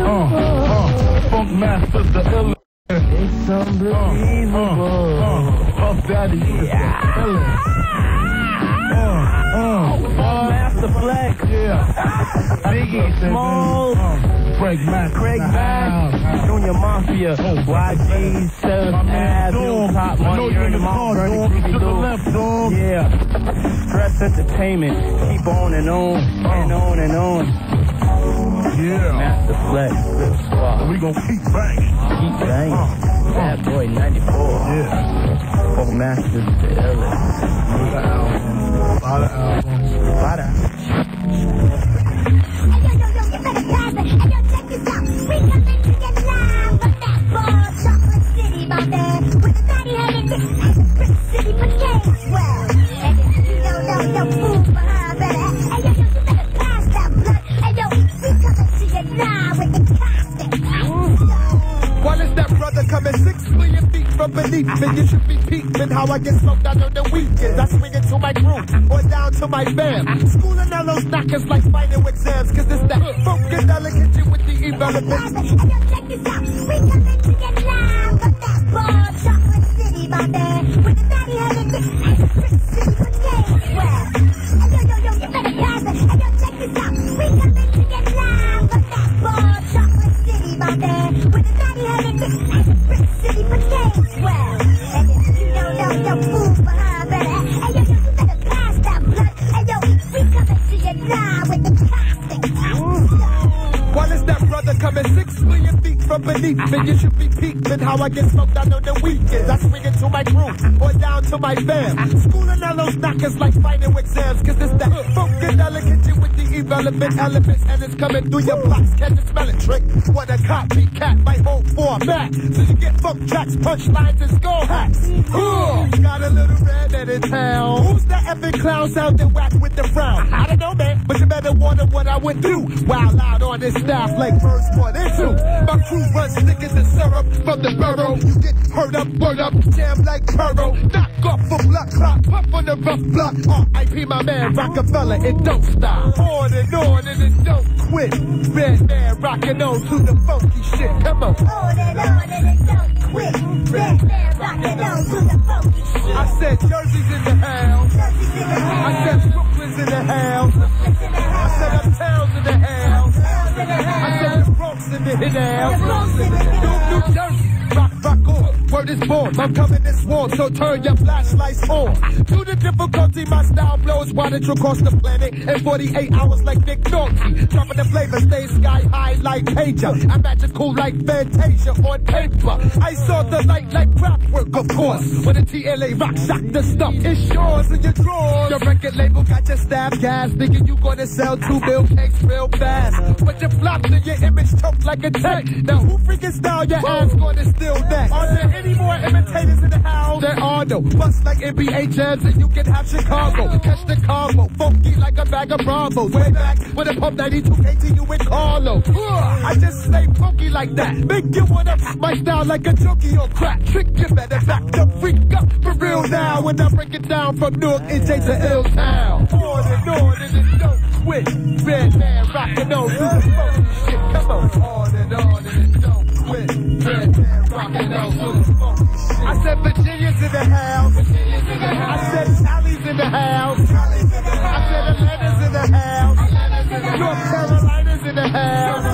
Uh, uh, Funk Masters, the ill. It's unbelievable. Uh, uh, Puff Daddy, you the illest. Uh, uh, Master Flex. yeah. Biggie Smalls. Uh, Craig Mack. Craig Mack, Junior Mafia, YG, 7th Ave, Hilltop, I know Money you in Earning, the Mount car, Vernon, dog. Creepy To the left, dog. Yeah. Stress Entertainment, keep on and on, and on and on. Yeah. Master Flex, Flip Squad, We gon' keep banging. keep banging. Uh-huh. Bad Boy 94, Yeah. Funk Masters, the illest. A lot of albums. Bada. Hey, yo, yo, yo, you coming six million feet from beneath ah. me? You should be peeping how I get smoked out on the weekends. I swing into my groove or down to my fam. Ah. Schooling all those knockers like final exams. Cause it's that funkadelic you with the irrelevant. Check this out. We coming to get live from that bar, Chocolate City, my man. Beneath me? You should be peeping how I get smoked out on the weekends. I swing it to my groove or down to my fam. Schooling all those knockers like final exams. Cause it's that funkadelic you with the irrelevant elements. And it's coming through your blocks. Can you smell it, trick? What a copycat, my whole format. So you get funk tracks, punchlines, and skull hacks. Ooh, got a little red in town. Who's the epic clown sounding whack with the frown? I don't know, man, but you better wonder what I went through. While out on this staff like first one into. My crew runs thick as the syrup from the borough. You get hurt up, word up, jam like Burrow. Knock off a blood clot, pump on the rough block. I R.I.P. my man Rockefeller, it don't stop. On and on and it don't quit. Redman rocking on to the funky shit. Come on. On and on and it don't quit. Redman rocking on to the funky shit. I said Jersey's in the house. Jersey's in the house. I said Brooklyn's in the house. Brooklyn's in the I said Uptown's in the house. Uptown's in the I house. said the Bronx in the Word is born, I'm coming in swarm, so turn your flashlights on. To the difficulty, my style blows wide across the planet in 48 hours like Nick Nolte. Dropping the flavor, stay sky high like pager. I'm cool like Fantasia on paper. I saw the light like craftwork, of course. When the TLA rock shock the stuff, it's yours in your drawers. Your record label got your staff gas, thinking you gonna sell two bill cakes real fast. But you flopped and your image choked like a tank. Now who freaking style your ass gonna steal that? Are there any more imitators in the house? There are no. Bust like NBA jams and you can have Chicago. Catch the combo, funky like a bag of Bravos. Way back when I pump 92 KT you with Carlo. I just stay funky like that. Make you wanna my style like a junkie or crack. Trick you better back the freak up for real now. When I break it down from Newark, NJ to Ill Town. On and on and it don't quit. Redman rockin' on to the shit. Come on. On and on and it don't I said Virginia's in the house. I said Cali's in the house. I said Atlanta's in the house. North Carolina's in the house.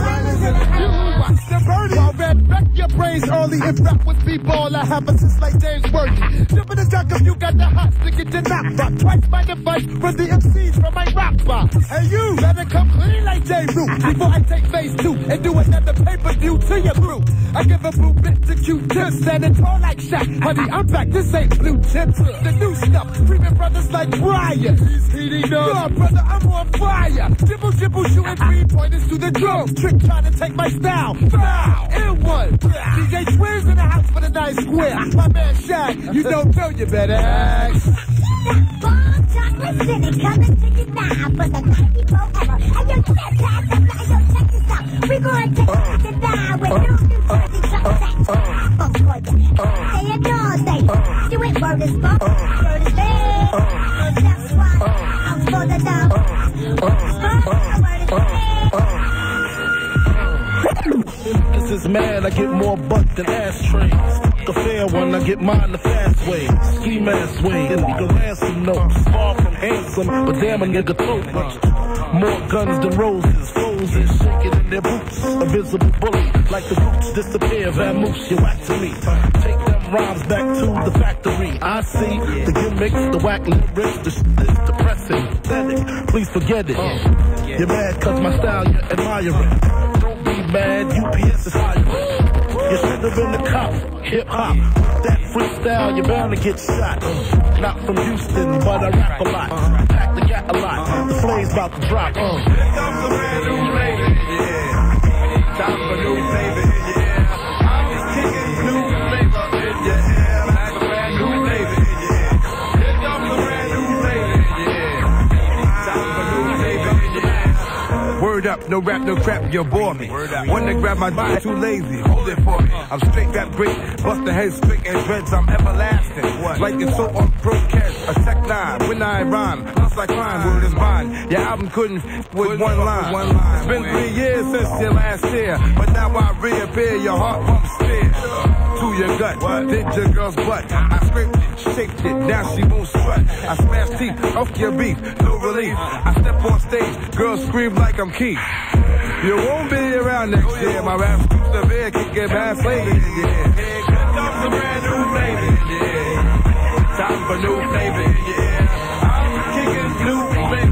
You watch the birdie. While wreck your brains early if rap was b-ball, I have a sense like James Worthy. Dipping the jack if you got the hots to get your knocked up. Twice my device for the MCs from my rock bar. Hey you, better come clean like J. Root before I take phase two and do another pay-per-view to your group. I give a blue bit to Q-tip, standing tall like Shaq. Honey, I'm back, this ain't blue tips. The new stuff, screaming brothers like Brian. He's heating up. Yeah, brother, I'm on fire. Dribble, dribble, shooting three pointers to the drums. Trick trying to take my style. Foul, in one. DJ Twins in the house for the nice square. My man Shaq, you don't know you better ask. Bomb chocolate city coming to you now for the night before ever. And yo, you better class up now. Yo, check this out. We gonna take it to down with new New Jersey trucks that fuck for you. Say it all day. You ain't word is fuck. Word is big. That's why I'm for the dough. Word is This is mad, I get more butt than ashtrays. A fair one, I get mine the fast way. Ski mask way, and nigga ransom notes. Far from handsome, but damn a nigga throat. More guns than roses, foes is shaking in their boots. A visible bully, like the roots disappear. Vamoose, you whack to me. Take them rhymes back to the factory. I see the gimmicks, the whack lyrics, the shit is depressing. Pathetic, please forget it. You're mad cause my style you're admiring. Mad, UPS is hiring. You should have been the cop, hip hop. That freestyle, you're bound to get shot. Not from Houston, but I rap a lot. Pack the gat a lot. The flame's about to drop. Uh. Word up, no rap, no crap, you bore me. They grab my body, too lazy, hold it for me. I'm straight rap great, bust the head straight and dreads, I'm everlasting. Like it's so on a tech nine, when I rhyme, just like crime, word is mine. Your album couldn't with one line. It's been three years since your last year, but now I reappear, your heart pumps still to your gut. Did your girl's butt. I scraped it, shaped it, now she won't sweat. I smash teeth off your beef, no relief. I step on stage, girls scream like I'm Keith. You won't be around next year. My rap's too severe, can get bad flavor. Here comes a brand new flavor. Yeah. Time for new flavor. Yeah. I'm kicking new flavor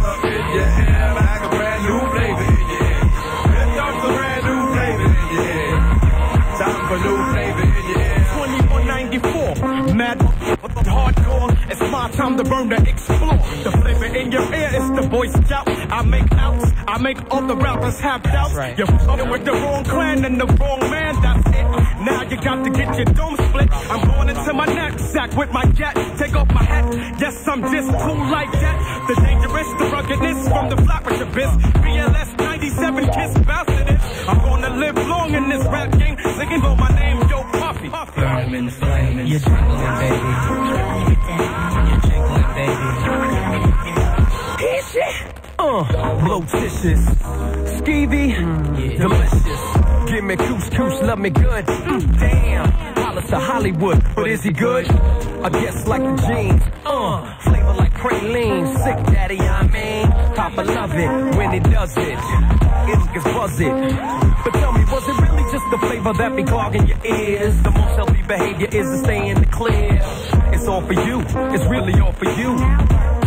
my time to burn to explore. The flavor in your ear is the Boy Scout. I make outs, I make all the rappers have doubts. You're fucking with the wrong clan and the wrong man, that's it. Now you got to get your dome split. I'm going into my knapsack with my gat. Take off my hat. Yes, I'm just too like that. The dangerous, the ruggedness from the the biz. BLS 97 kiss bounce to this. I'm gonna live long in this rap game. Singing for my name, Yo Puffy. Flaming, flaming, you're jiggling, baby. You're jiggling, baby. Easy. Uh, blotitious, skeevy, delicious. Give me couscous, love me good. Mm, damn, Hollis to Hollywood, but is he good? I guess like the jeans. Uh, flavor like praline, sick daddy, I mean. Papa love it when he does it. Gets it. But tell me, was it really just the flavor that be clogging your ears? The most healthy behavior is to stay in the clear. It's all for you, it's really all for you.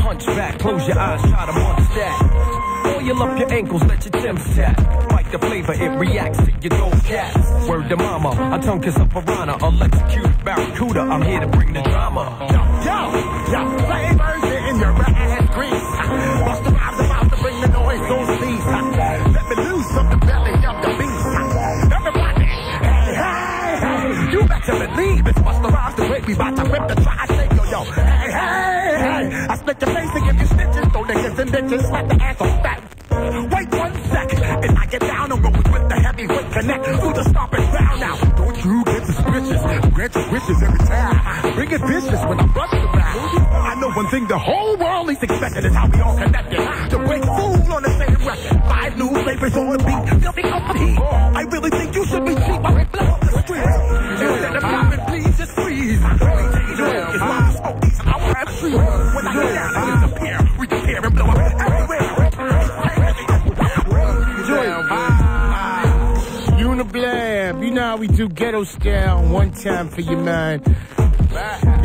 Hunch back, close your eyes, try to munch that. Oil up your ankles, let your Tim's tap. Bite the flavor, it reacts to your gold cats. Word to mama, a tongue kiss a piranha, electrocute barracuda. I'm here to bring the drama. Yo, yo, yo, you better believe it's Busta Rhymes the way we bout to rip the tri-state, yo, yo. Hey, hey, hey, I split your face and give you stitches, throw niggas in ditches, slap the ass on fat. Wait one sec, and I get down and roll with the heavyweight connect through the stomping ground now. Don't you get suspicious, grant your wishes every time. Bring it vicious when I bust the back. I know one thing the whole world is expecting is how we all connected. To break same record. Five new flavors on the beat, building up the heat. I really think you should be cheap. I blow the streets. Instead of dropping, please just freeze. Uniblab, you know how we do ghetto style one time for your mind.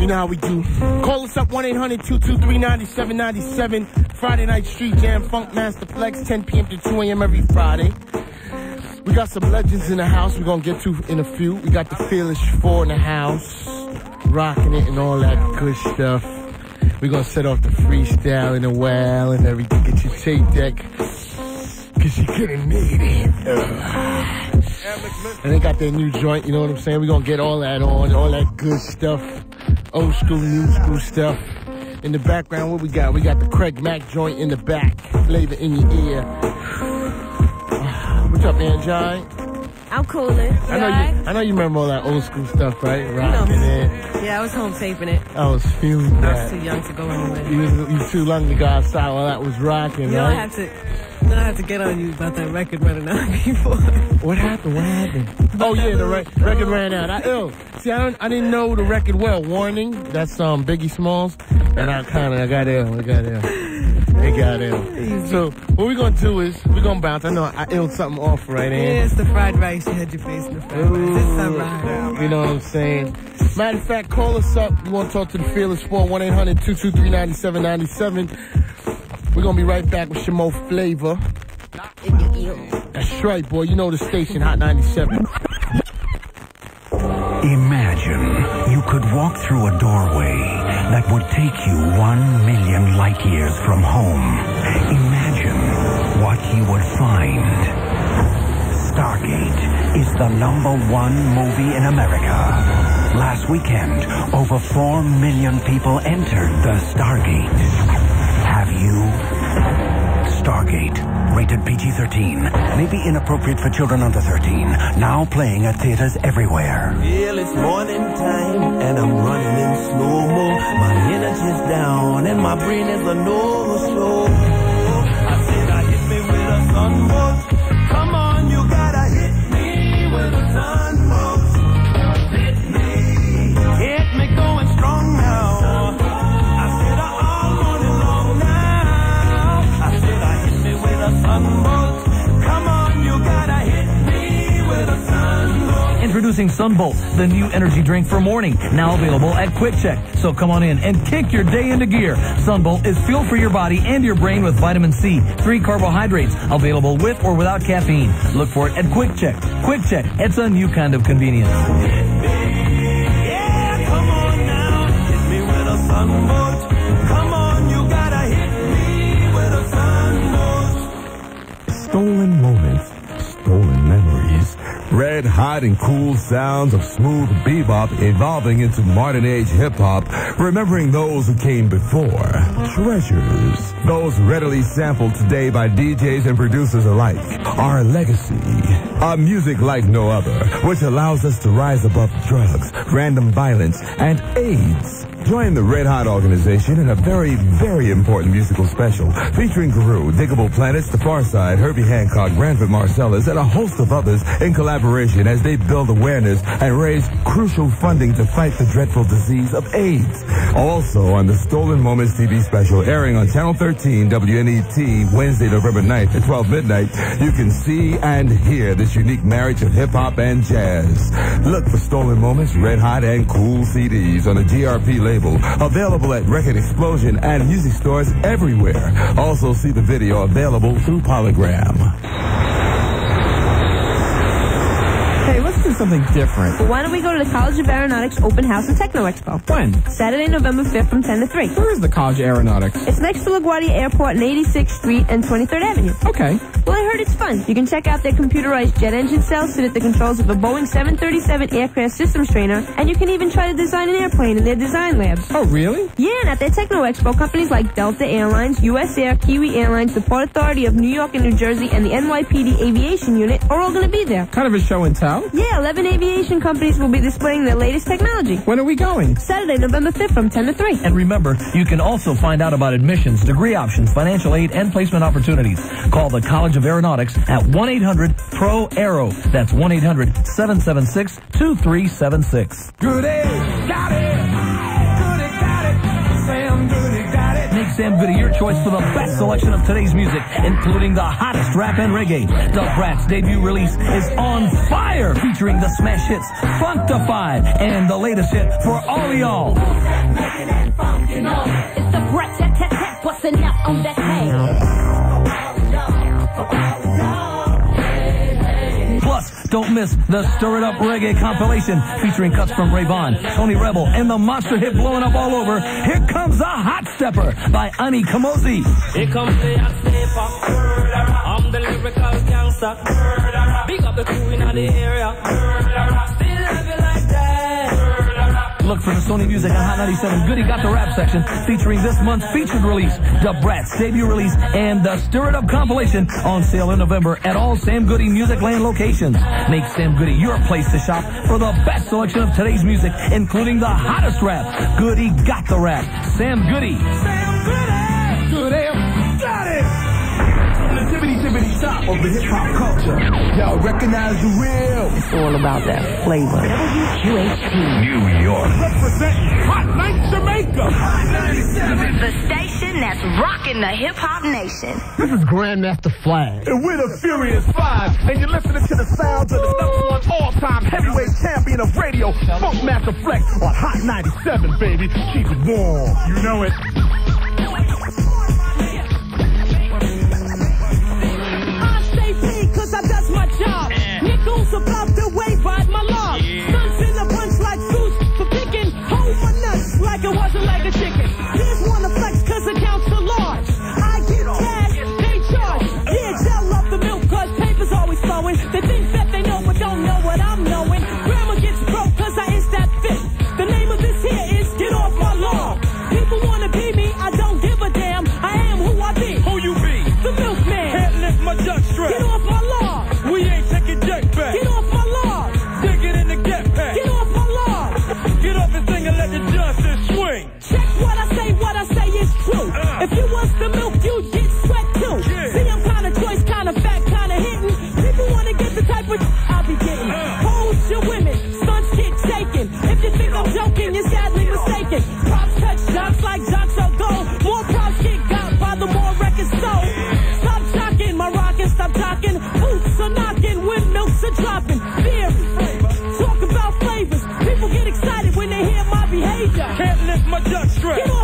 You know how we do. Call us up 1-800-223-9797. Friday night street jam, Funk Master Flex, 10 p.m. to 2 a.m. every Friday. We got some legends in the house we're gonna get to in a few. We got the Fearless Four in the house, rocking it and all that good stuff. We're gonna set off the freestyle in a while and everything. Get your tape deck, cause you're gonna need it. Ugh. And they got their new joint, you know what I'm saying? We're gonna get all that on, all that good stuff. Old school, new school stuff. In the background, what we got? We got the Craig Mack joint in the back. Flavor in your ear. What's up, Anjai? I'm coolin'. I know you. I know you remember all that old school stuff, right? Rocking it. Yeah, I was home taping it. I was feeling I that. was too young to go anywhere. You you too young to go outside while that was rocking, You know, right? I have to. I have to get on you about that record running out before. What happened? What happened? Oh yeah, the re- record ran out. I ill. See, I don't, I didn't know the record well. Warning, that's um Biggie Smalls, and I kind of I got ill. I got ill. It got ill. So what we're gonna do is we're gonna bounce. I know I ill something off right Yeah, it's the fried rice. You had your face in the fried rice. It's. You know what I'm saying? Matter of fact, call us up. You want to talk to the Fearless 4 1 800 223 9797. We're to be right back with Shamo Flavor. That's right, boy. You know the station, Hot 97. Imagine you could walk through a doorway that would take you one million light years from home. Imagine what you would find. Stargate is the number one movie in America. Last weekend, over four million people entered the Stargate. Have you? Stargate, rated PG-13, may be inappropriate for children under 13. Now playing at theaters everywhere. Well, it's morning time and I'm running in slow-mo. My energy's down and my brain is a no-show. I said I hit me with a sunbolt. Introducing Sunbolt, the new energy drink for morning, now available at QuickChek. So come on in and kick your day into gear. Sunbolt is fuel for your body and your brain with vitamin C, three carbohydrates, available with or without caffeine. Look for it at QuickChek. Quick Check, it's a new kind of convenience. Yeah, come Red hot and cool sounds of smooth bebop evolving into modern age hip hop, remembering those who came before. Treasures. Those readily sampled today by DJs and producers alike. Our legacy. A music like no other, which allows us to rise above drugs, random violence, and AIDS. Join the Red Hot organization in a very, very important musical special featuring Guru, Diggable Planets, The Pharcyde, Herbie Hancock, Branford Marsalis, and a host of others in collaboration as they build awareness and raise crucial funding to fight the dreadful disease of AIDS. Also on the Stolen Moments TV special airing on Channel 13 WNET Wednesday, November 9th at 12 midnight, you can see and hear this unique marriage of hip hop and jazz. Look for Stolen Moments, Red Hot, and Cool CDs on the GRP label. Available at Record Explosion and music stores everywhere. Also see the video available through Polygram. Hey, let's do something different. Well, why don't we go to the College of Aeronautics Open House and Techno Expo? When? Saturday, November 5th from 10 to 3. Where is the College of Aeronautics? It's next to LaGuardia Airport on 86th Street and 23rd Avenue. Okay. Well, I heard it's fun. You can check out their computerized jet engine cells, sit at the controls of a Boeing 737 aircraft systems trainer, and you can even try to design an airplane in their design labs. Oh, really? Yeah, and at their Techno Expo, companies like Delta Airlines, US Air, Kiwi Airlines, the Port Authority of New York and New Jersey, and the NYPD Aviation Unit are all going to be there. Kind of a show and tell? Yeah, 11 aviation companies will be displaying their latest technology. When are we going? Saturday, November 5th from 10 to 3. And remember, you can also find out about admissions, degree options, financial aid, and placement opportunities. Call the College of Aeronautics at 1-800-PRO-AERO. That's 1-800-776-2376. Goody, got it. Goody, got it. Sam Goody, your choice for the best selection of today's music, including the hottest rap and reggae. Da Brat's debut release is On Fire, featuring the smash hits Funkdafied and the latest hit for all y'all. It's the tap, busting out on that Plus, don't miss the Stir It Up Reggae compilation featuring cuts from Rayvon, Tony Rebel, and the monster hit blowing up all over. Here comes a hot stepper by Ini Kamoze. Here comes the hot stepper. I'm the lyrical gangster. Big up the crew in the area. Look for the Sony Music on Hot 97 Goody Got the Rap section featuring this month's featured release, Da Brat's debut release, and the Stir It Up compilation on sale in November at all Sam Goody Musicland locations. Make Sam Goody your place to shop for the best selection of today's music, including the hottest rap. Goody Got the Rap. Sam Goody. Good top of the hip hop culture. Y'all recognize the real. It's all about that flavor. WQHT. New York. Representing Hot Night Jamaica. The station that's rocking the hip hop nation. This is Grandmaster Flash. And we're the Furious Five, and you're listening to the sounds of the number one all-time heavyweight champion of radio, Funkmaster Flex, on Hot 97, baby. Keep it warm. You know it. About the way, ride my log. My duck strap.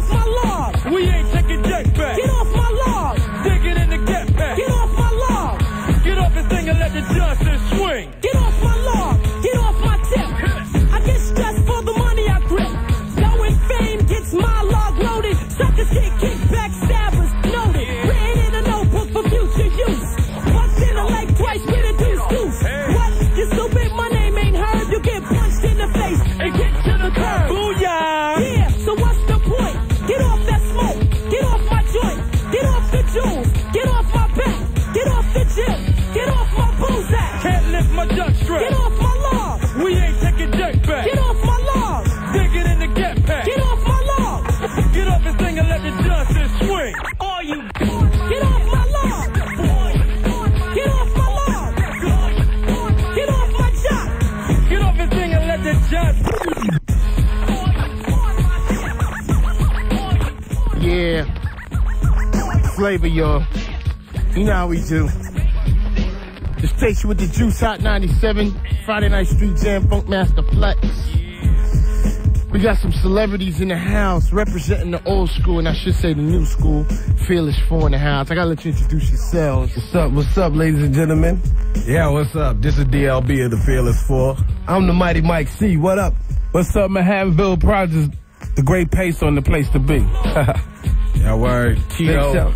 Flavor, y'all. You know how we do. The station with the Juice Hot 97, Friday Night Street Jam, Funkmaster Flex. We got some celebrities in the house representing the old school, and I should say the new school. Fearless Four in the house. I gotta let you introduce yourselves. What's up, what's up, ladies and gentlemen? Yeah, what's up? This is DLB of the Fearless Four. I'm the Mighty Mike C. What up? What's up, Manhattanville Projects? The great pace on the place to be. yeah, word. Keto.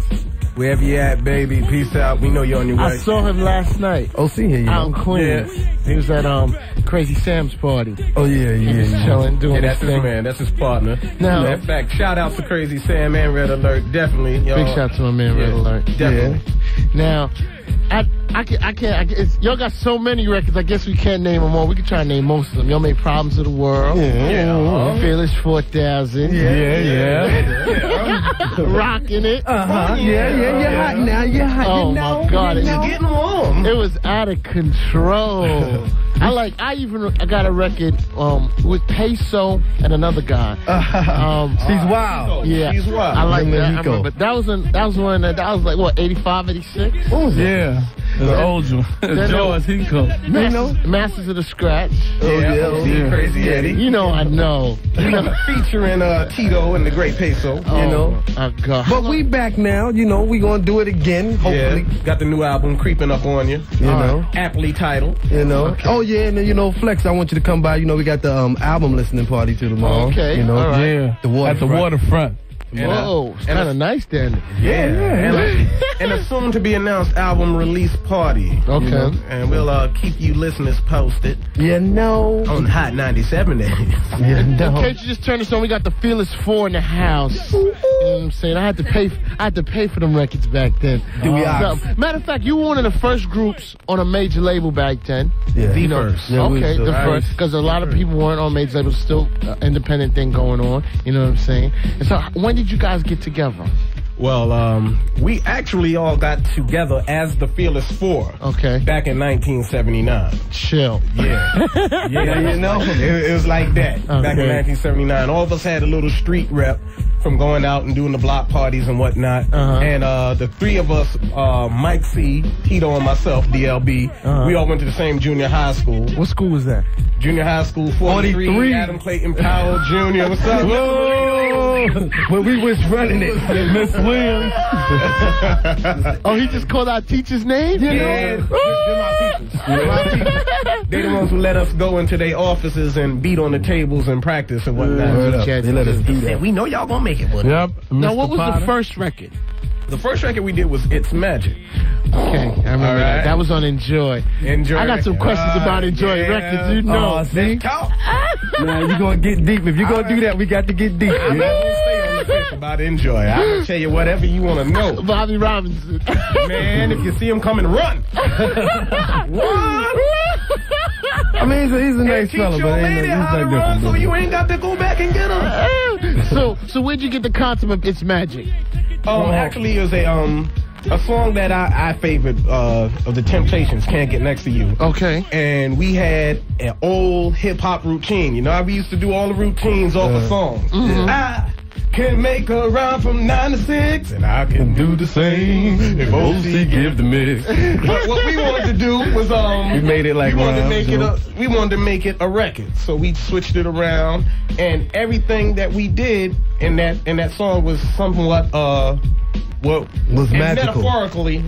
Wherever you at, baby. Peace out. We know you're on your way. I saw him last night. Oh, see here, you Out in know. Queens. He was at um Crazy Sam's party. Oh yeah, yeah, He was yeah. chilling, doing yeah, that's his his thing. man. That's his partner. Now- in fact, shout out to Crazy Sam and Red Alert. Definitely. Y'all. Big shout to my man, Red Yeah, Alert. Definitely. Now, I I can I can't. I can, it's, y'all got so many records. I guess we can't name them all. We can try and name most of them. Y'all make problems of the world. Yeah. Yeah. Fearless Four Thousand. Yeah, yeah. Rocking it. Uh-huh. Yeah, yeah, you're hot now. You're hot. Oh you know, my God! You it- know. him. It was out of control. I like. I even I got a record um, with Peso and another guy. Um, She's wild. Yeah, She's wild. I like that. I Rico. remember that was in, that was one that, that was like what 85, 86? Yeah. The old Joe. Then George Hinkle. Masters, Masters of the Scratch. Oh, yeah, OG Crazy Eddie. You know I know. You know, featuring uh, Tito and the Great Peso. Oh, you know. Oh God. But we back now. You know, we gonna do it again. Hopefully. Yeah, got the new album creeping up on you. You know. aptly titled. You know. Oh yeah, and then, you know, Flex. I want you to come by. You know, we got the um, album listening party too tomorrow. Okay, You know. right. Yeah. The waterfront. At the waterfront. Whoa, it's kind of nice then. Yeah, and, a, and a soon to be announced album release party. Okay. You know, and we'll uh, keep you listeners posted You know. on Hot 97 days. You In know. case you just turn this on, we got the Fearless Four in the house. You know what I'm saying? I had to pay. I had to pay for them records back then. Do we So, matter of fact, you were one of the first groups on a major label back then. Yeah. You know, first. Yeah, okay, the the first, because a lot of people weren't on major labels, still uh, independent thing going on. You know what I'm saying? And so, when did you guys get together? Well, um, we actually all got together as the Fearless Four Okay, back in 1979. chill. Yeah. yeah, you know, it, it was like that back in 1979. All of us had a little street rep from going out and doing the block parties and whatnot. Uh-huh. And uh, the three of us, uh, Mike C, Tito, and myself, DLB, Uh-huh. we all went to the same junior high school. What school was that? Junior high school, 43, 43. Adam Clayton Powell Jr. What's up? Whoa! when we was running it, Miss Williams. Oh, he just called our teacher's name. You Yeah, know? they're my teachers. They're my teachers. They the ones who let us go into their offices and beat on the tables and practice and whatnot. Up. They let us do that. We know y'all gonna make it with it. Yep. Now, Mr. what was Potter. the first record? The first record we did was It's Magic. Okay, I remember All that. That was on Enjoy. Enjoy. I got some questions Uh, about Enjoy yeah. records. You know. Oh, see? Talk. Now you gonna get deep. If you're gonna do that, we got to get deep. I'm not gonna stay on the fence about Enjoy. I'm gonna tell you whatever you wanna know. Bobby Robinson. Man, if you see him coming, run. Run. I mean, he's a, he's a nice teach fella, but ain't, he's like run so you ain't got to go back and get him. So, so where'd you get the concept of It's Magic? Um, actually, it was a um a song that I, I favored uh, of the Temptations, "Can't Get Next to You." Okay. And we had an old hip hop routine. You know how we used to do all the routines off of songs. I can make a rhyme from nine to six, and I can do the same if OC give the mix. but what we wanted to do was um We made it like we wanted to make it a we wanted to make it a record, so we switched it around, and everything that we did in that in that song was somewhat uh what Was and magical. metaphorically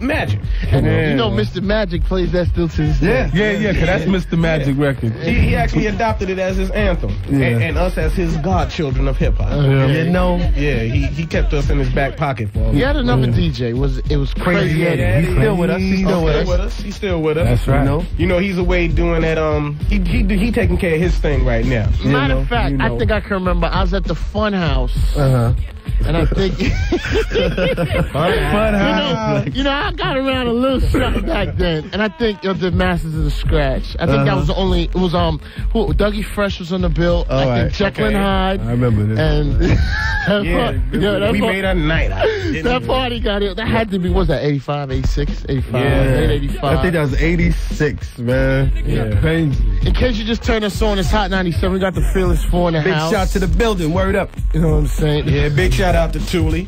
magic. And you know, Mr. Magic plays that still to this day. Yeah, yeah, yeah. because that's Mr. Magic Record. He, he actually adopted it as his anthem, and, and us as his godchildren of hip hop. Yeah. You know, Yeah, he, he kept us in his back pocket for. He had another DJ. Was it was crazy? Crazy Eddie. Eddie. He's still with us. He's still with us. He's still with us. That's right. You know, You know, he's away doing that. Um, he he he taking care of his thing right now. Matter know, of fact, you I think I can remember. I was at the Fun House, uh huh. and I think Fun you know, you know, I got around a little something back then, and I think it was the Masters of the Scratch. I think that Uh-huh. was the only. It was um, who Dougie Fresh was on the bill. I All think right. Jekyll and Okay. Hyde. I remember this. And that Yeah, part- yo, that we part- made a night out. of That party got it. That had to be, was that 85, 86, 85, Yeah. 85. I think that was 86, man. Yeah. In case you just turned us on, it's Hot 97. We got the Fearless Four in the Big house. shout to the building. Word up. You know what I'm saying? Yeah, big shout out to Thule.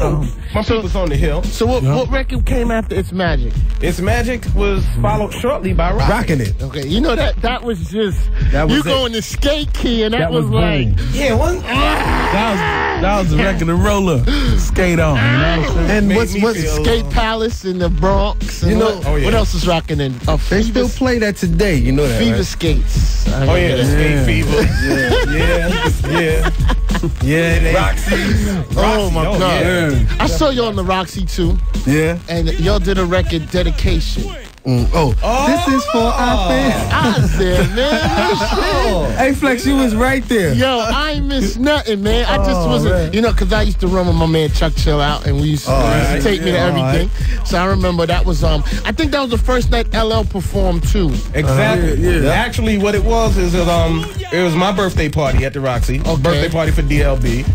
Woo. My people's on the hill. So what, what record came after It's Magic? Its magic was followed shortly by rock. Rocking it. Okay, you know that that was just That was you it. going to skate key and that, That was, was like. Yeah, one. That was that was the record and roller. Skate on. You know what I'm saying? And what's what's feel- Skate Palace in the Bronx. and You know- what, Oh, yeah. what else is rocking in? Uh, they still play that today. You know that, Fever right? Skates. I Oh remember yeah, the that. skate fever. Yeah, yeah, yeah. Yeah, they, Roxy. Oh my Oh, god! yeah. I saw y'all on the Roxy too, Yeah. and y'all did a record dedication. Mm. Oh, this is for our fans. I said, man, no shit. Hey, Flex, you was right there. Yo, I ain't miss nothing, man. I just Oh, wasn't, man. you know, because I used to run with my man Chuck Chillout, and we used to, Oh, used to right. take me to Yeah, everything. So I remember that was, um, I think that was the first night LL performed too. Exactly. Uh, yeah. Actually, what it was is that, um, it was my birthday party at the Roxy. Okay. Birthday party for DLB.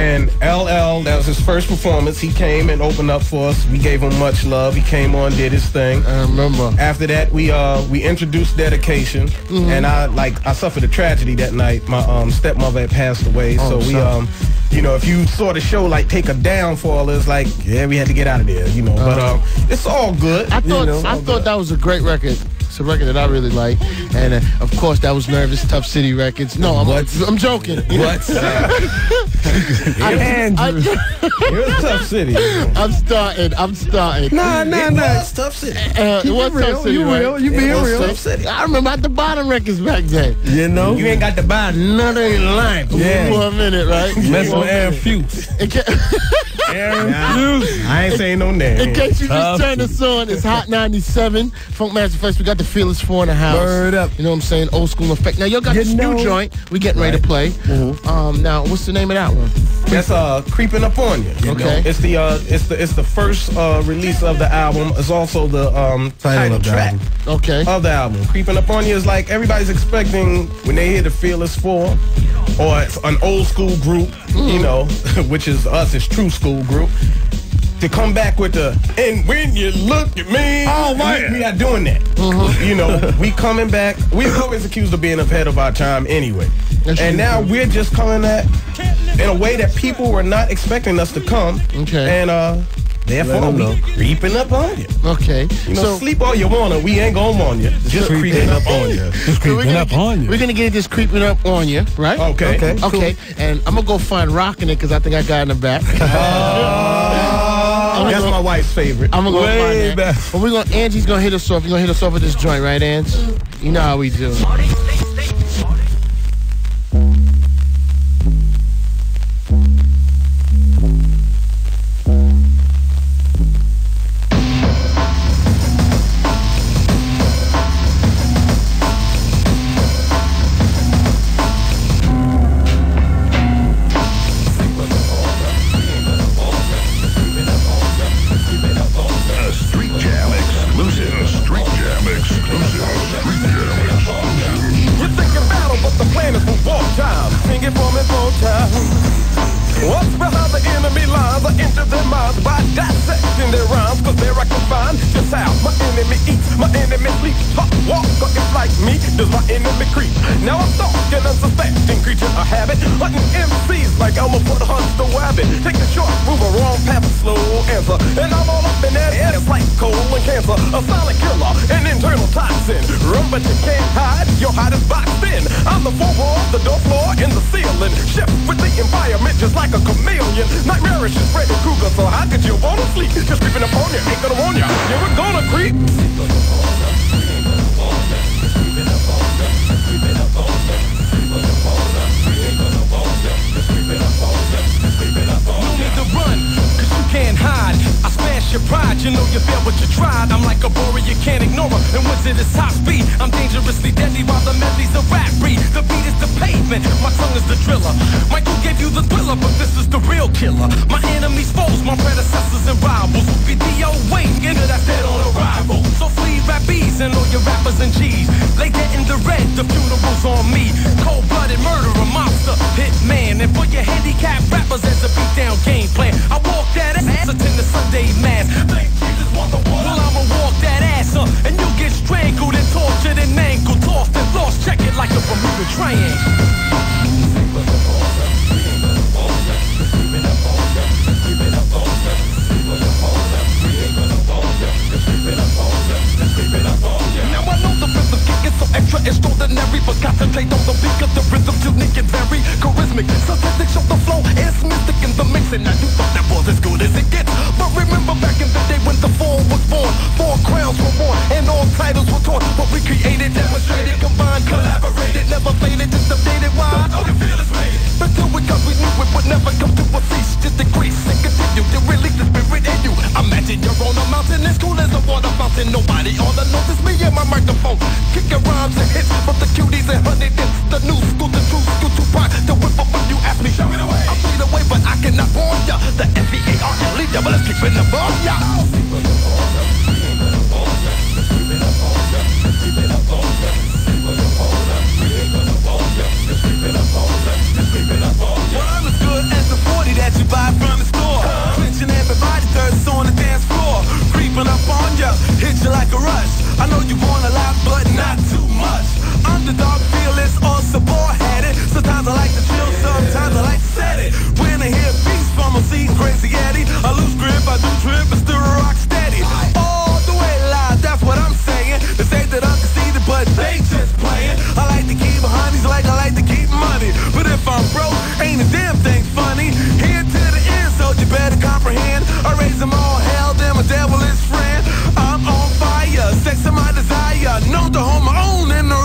And LL, that was his first performance. He came and opened up for us. We gave him much love. He came on, did his thing. I remember. After that, we uh we introduced dedication, Mhm. and I like I suffered a tragedy that night. My um stepmother had passed away, Oh, so we sorry. um. You know, if you saw the show like take a downfall, it's like, yeah, we had to get out of there, you know. But Uh-huh. um, it's all good. I thought you know, I all thought that was a great record. It's a record that I really like, and uh, of course that was Nervous Tuff City Records. No, I'm, I'm joking. What? I, Andrew. You're Tuff City. I'm starting. I'm starting. Nah, nah, It nah. was Tuff City. Uh, it You was real, Tuff City. you right? real, you It being real. Tuff City. I remember at the bottom records back then. You know? You ain't got to buy nothing in life. Yeah. For a minute, right? Messing For with Aaron minute. Fuchs. Aaron Fuchs. I ain't saying no name. In case you just Tough turned us on, it's Hot 97, Funk Master Flex. We got the Fearless Four in the house. Word up. You know what I'm saying? Old school effect. Now, y'all got You this know. new joint we getting ready to play. Um, now, what's the name of that one? That's uh creeping up on you. you Okay. know? It's the uh it's the it's the first uh release of the album. It's also the um title, of the track album. Okay. of the album. Creeping up on you is like everybody's expecting when they hear the Fearless Four or it's an old school group, you know, which is us, it's true school group. To come back with the and when you look at me, Oh, we, man. we not doing that. You know, we coming back. We always accused of being ahead of our time anyway, and now we're just coming at in a way that people were not expecting us to come. Okay. And uh, therefore, Let 'em know. we creeping up on you. Okay. You know, So- sleep all you wanna. We ain't gonna on you. Just creeping up on you. So we're gonna get- We're gonna get this creeping up on you, right? Okay. Okay. Okay, Okay. And I'm gonna go find rocking it because I think I got in the back. That's my wife's favorite. I'm gonna go Way find that. But we're gonna Angie's gonna hit us off. You're gonna hit us off with this joint, right, Ange? You know how we do. A silent killer, an internal toxin. Run, but you can't hide, your hide is boxed in. I'm the wall, the door floor, and the ceiling. Shift with the environment just like a chameleon. Nightmarish is Freddy Krueger, so how could you wanna sleep? Just creeping up on you, ain't gonna warn you. You were gonna creep. No need to run, cause you can't hide. I smash your pride, you know you failed what you tried. I'm like a warrior, you can't ignore her. And once it is top speed, I'm dangerously deadly while the medley's a rap breed. The beat is the pavement, my tongue is the driller. Michael gave you the thriller, but this is the real killer. My enemies, foes, my predecessors and rivals will be DO wing into that dead on arrival. So flee rap bees and all your rappers and G's. Lay dead in the red, the funeral's on me. Cold-blooded murderer, monster, hitman. And for your handicapped rappers, there's a beat-down game plan. I walk that ass, attend the Sunday what? Well, I'ma walk that ass up, and you'll get strangled and tortured and mangled, tossed and lost. Check it like a Bermuda Triangle. Extra extraordinary, but concentrate on the beat of the rhythm's unique and very charismatic. Statistics show the flow is mystic in the mix, and now you thought that was as good as it gets. But remember back in the day when the fall was born, four crowns were born, and all titles were torn. But we created, demonstrated, combined, collaborated, never faded, just updated. Why? Oh, you feel us made it. Until we got we knew it would never come to a cease, just decrease and continue to release the spirit in you. Imagine you're on a mountain as cool as a water fountain. Nobody on the notice me and my microphone. Kicking rhymes and hits But the cuties and honey dips The new school, the true school to rock The whip up when you ask me Show me the way I'll show the way but I cannot warn ya The F-E-A-R-L E double S keeping up on ya Rhyme is good as the 40 that you buy from the store. Clinching everybody's thirst on the dance floor. I found ya hit you like a rush I know you want a lot, but not too much. Underdog fearless or it. Sometimes I like to chill, sometimes I like to set it. When I hear beats from a seat, crazy Eddie, I lose grip, I do trip, but still rock steady. All the way live, that's what I'm saying. They say that I'm conceited, but they just playing. I like to keep honeys like I like to keep money. But if I'm broke, ain't a damn thing funny. You better comprehend. I raise them all hell, then a devil is friend. I'm on fire, sex is my desire. Known to hold my own in the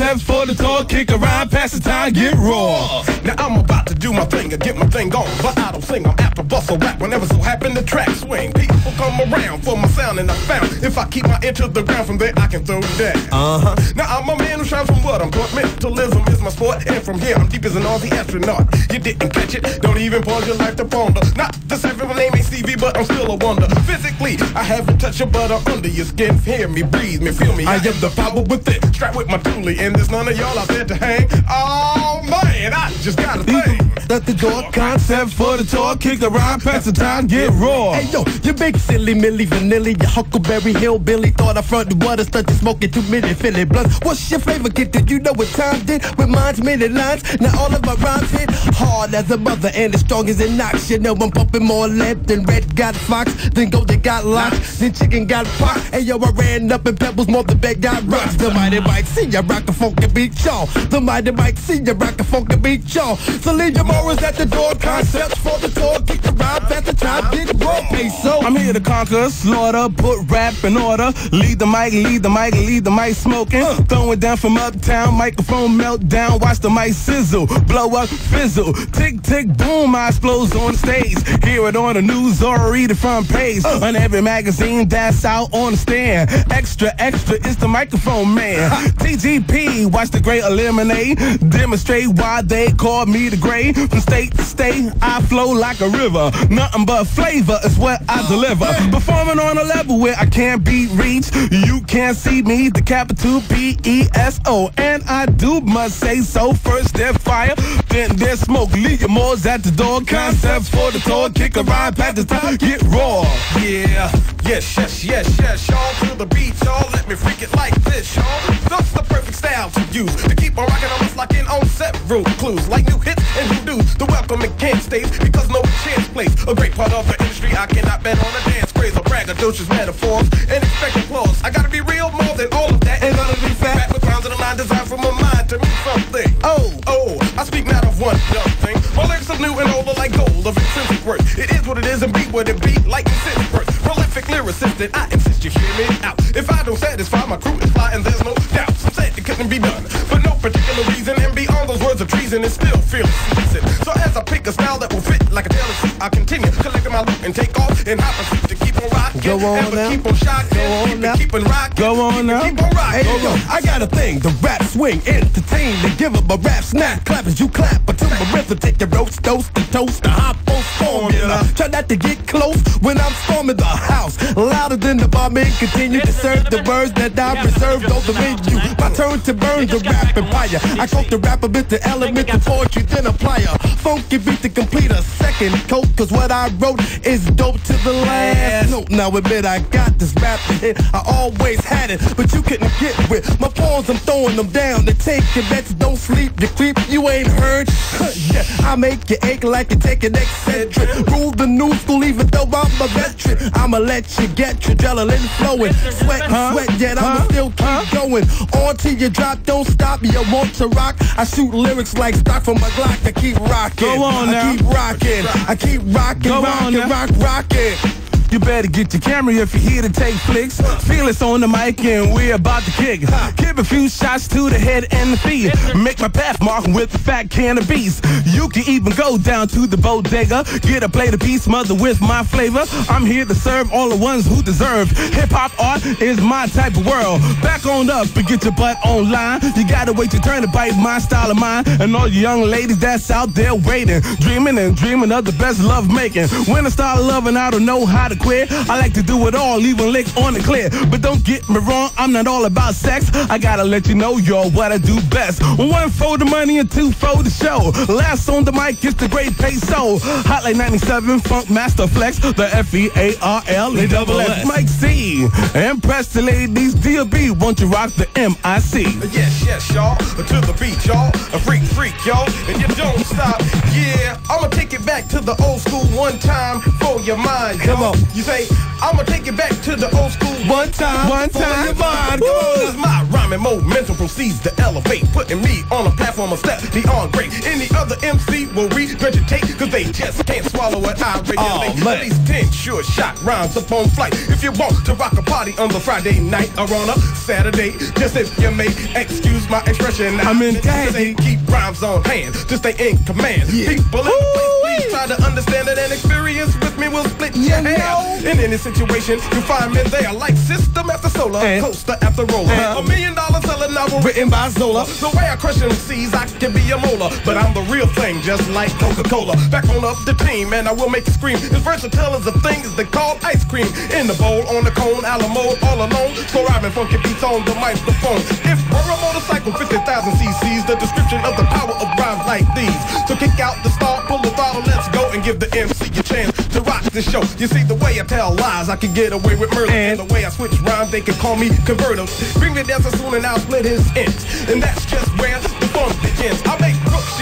door. For the tour. Kick around, pass the time, get raw. Now I'm about to do my thing and get my thing on, but I don't sing. I'm apt to bust a rap whenever so happen the track swing. People come around for my sound, and I found if I keep my ear to the ground from there, I can throw it down. Uh huh. Now I'm a man who shines from what I'm taught. Mentalism is my sport, and from here I'm deep as an Aussie astronaut. You didn't catch it? Don't even pause your life to ponder. Not the same my name ain't Stevie, but I'm still a wonder. I haven't touched your butter under your skin. Hear me, breathe me, feel me. I am the power within. Strapped with my toolie, and there's none of y'all out there to hang. Oh man, I just got a thing. At the door, concept for the tour. Kick around, pass the time, get raw. Hey yo, you big silly Milli Vanilli, you Huckleberry Hillbilly. Thought I fronted water, started smoking too many Philly blunts. What's your favorite kid? Did you know what time did? With mine's many lines. Now all of my rhymes hit hard as a mother and as strong as it knocks. You know I'm pumping more lead than red got fox, then golden got locks, then chicken got pop. And yo, I ran up in pebbles more than bed got rocks. The mighty might see ya rock a funky beat y'all. The mighty might see ya rock a funky beat y'all. So leave your morals at the door. Concepts for the tour. Keep the rhyme at the top, Get raw peso. I'm here to conquer, slaughter, put rap in order. Lead the mic, lead the mic, lead the mic smoking. Uh. Throw it down from uptown, microphone meltdown. Watch the mic sizzle, blow up, fizzle. Tick, tick, boom, I explodes on stage. Hear it on the news or read the front page. On uh. Every magazine that's out on the stand. Extra, extra, it's the microphone man. TGP, watch the great eliminate. Demonstrate why they call me the great. From state to state, I flow like a river. Nothing but flavor is what I oh, deliver. Performing on a level where I can't be reached. You can't see me, the capital P E S O. And I do must say so. First there's fire, then there's smoke. Leave your moles at the door. Concepts for the tour. Kick a ride, pass the time, get raw. Yeah, yes, yes, yes, yes, y'all. To the beat, y'all. Let me freak it like this, y'all. That's the perfect style to use to keep on rocking. Like in on several clues, like new hits and new dudes. The welcome in Kent states because no chance plays a great part of the industry. I cannot bet on a dance craze or braggadocious metaphors and expect applause. I gotta be real more than all of that. And of these fat rap with rounds in a line designed from a mind to mean something. Oh, oh, I speak not of one young thing. My lyrics are new and older like gold of intrinsic worth. It is what it is and be what it be like intrinsic worth. Prolific I insist you hear me out. If I don't satisfy my crew is fly and there's no doubt. Some said it couldn't be done for no particular reason and beyond those words of treason is still fearless season. So as I pick a style that will fit like a tailor suit, I continue collecting my loot and take off and hop a to keep on rocking. Go on Ever now. keep on shocking. Go on keep now. keep on rocking. Go on now. Keep on rocking. Hey yo, I got a thing, the rap swing, entertain, to give up a rap snap, clap as you clap, but to my rhythm, take your roast, toast, and toast, the hot post formula. Try not to get close when I'm storming the house, louder than the bombing, continue to serve the words that I preserved on the menu. My turn to burn the rap empire. I coat the rap a bit to element to poetry, then apply a funky beat to complete a second coat, cause what I wrote is dope to the last note. Now admit I got this rap hit, I always had it, but you couldn't get with my pawns. I'm throwing them down to take your bets. Don't sleep, you creep, you ain't heard. yeah, I make you ache like you take an eccentric. Rule the new school, even though I'm a veteran. I'ma let you get your adrenaline flowing. Sweat and sweat, yet I'ma still keep going. On till you drop, don't stop. You want to rock? I shoot lyrics like stock from my Glock. I keep rocking. Go on I keep rocking. I keep rocking, Go on rocking, now. rock, rocking. You better get your camera if you're here to take flicks. Fearless on the mic and we're about to kick. Give a few shots to the head and the feet. Make my path mark with the fat can of bees. You can even go down to the bodega. Get a plate of peace, mother with my flavor. I'm here to serve all the ones who deserve. Hip hop art is my type of world. Back on up and get your butt online. You gotta wait your turn to bite my style of mine. And all you young ladies that's out there waiting, dreaming and dreaming of the best love making. When I start loving, I don't know how to quit. I like to do it all, leaving licks on the clear. But don't get me wrong, I'm not all about sex. I gotta let you know, you're what I do best. One for the money and two for the show. Last on the mic is the great peso. Hotline 97, Funk Master Flex, the F E A R L A double S. Mike C. Impress the ladies, DB, won't you rock the MIC? Yes, yes, y'all. To the beat, y'all. A freak, freak, y'all. And you don't stop. Yeah, I'ma take it back to the old school one time for your mind. Come on. You say, I'ma take it back to the old school one time. One time. your mind. Come on, as my rhyming momentum proceeds to elevate, putting me on a platform of step beyond great. Any other MC will regurgitate, cause they just can't swallow what I regulate. At least 10 sure shot rhymes upon flight. If you want to rock a party on the Friday night or on a Saturday, just if you may excuse my expression. I'm in say keep rhymes on hand, to stay in command. People in the place, please try to understand it and experience with will split your hair. In any situation, you find me there like system after solar, coaster after roller. A million dollar selling novel written by Zola. The way I crush them seas, I can be a molar, but I'm the real thing, just like Coca-Cola. Back on up the team, and I will make you scream. As versatile as the is, they call ice cream. In the bowl, on the cone, Alamo, all alone. So rhyming funky beats on the microphone. If we're a motorcycle, 50,000 cc's, the description of the power of rhymes like these. So kick out the start, pull the throttle, let's go and give the MC a chance to rock show. You see, the way I tell lies, I can get away with murder. And the way I switch rhymes, they can call me converter. Bring me down so soon and I'll split his ends. And that's just where the fun begins. I make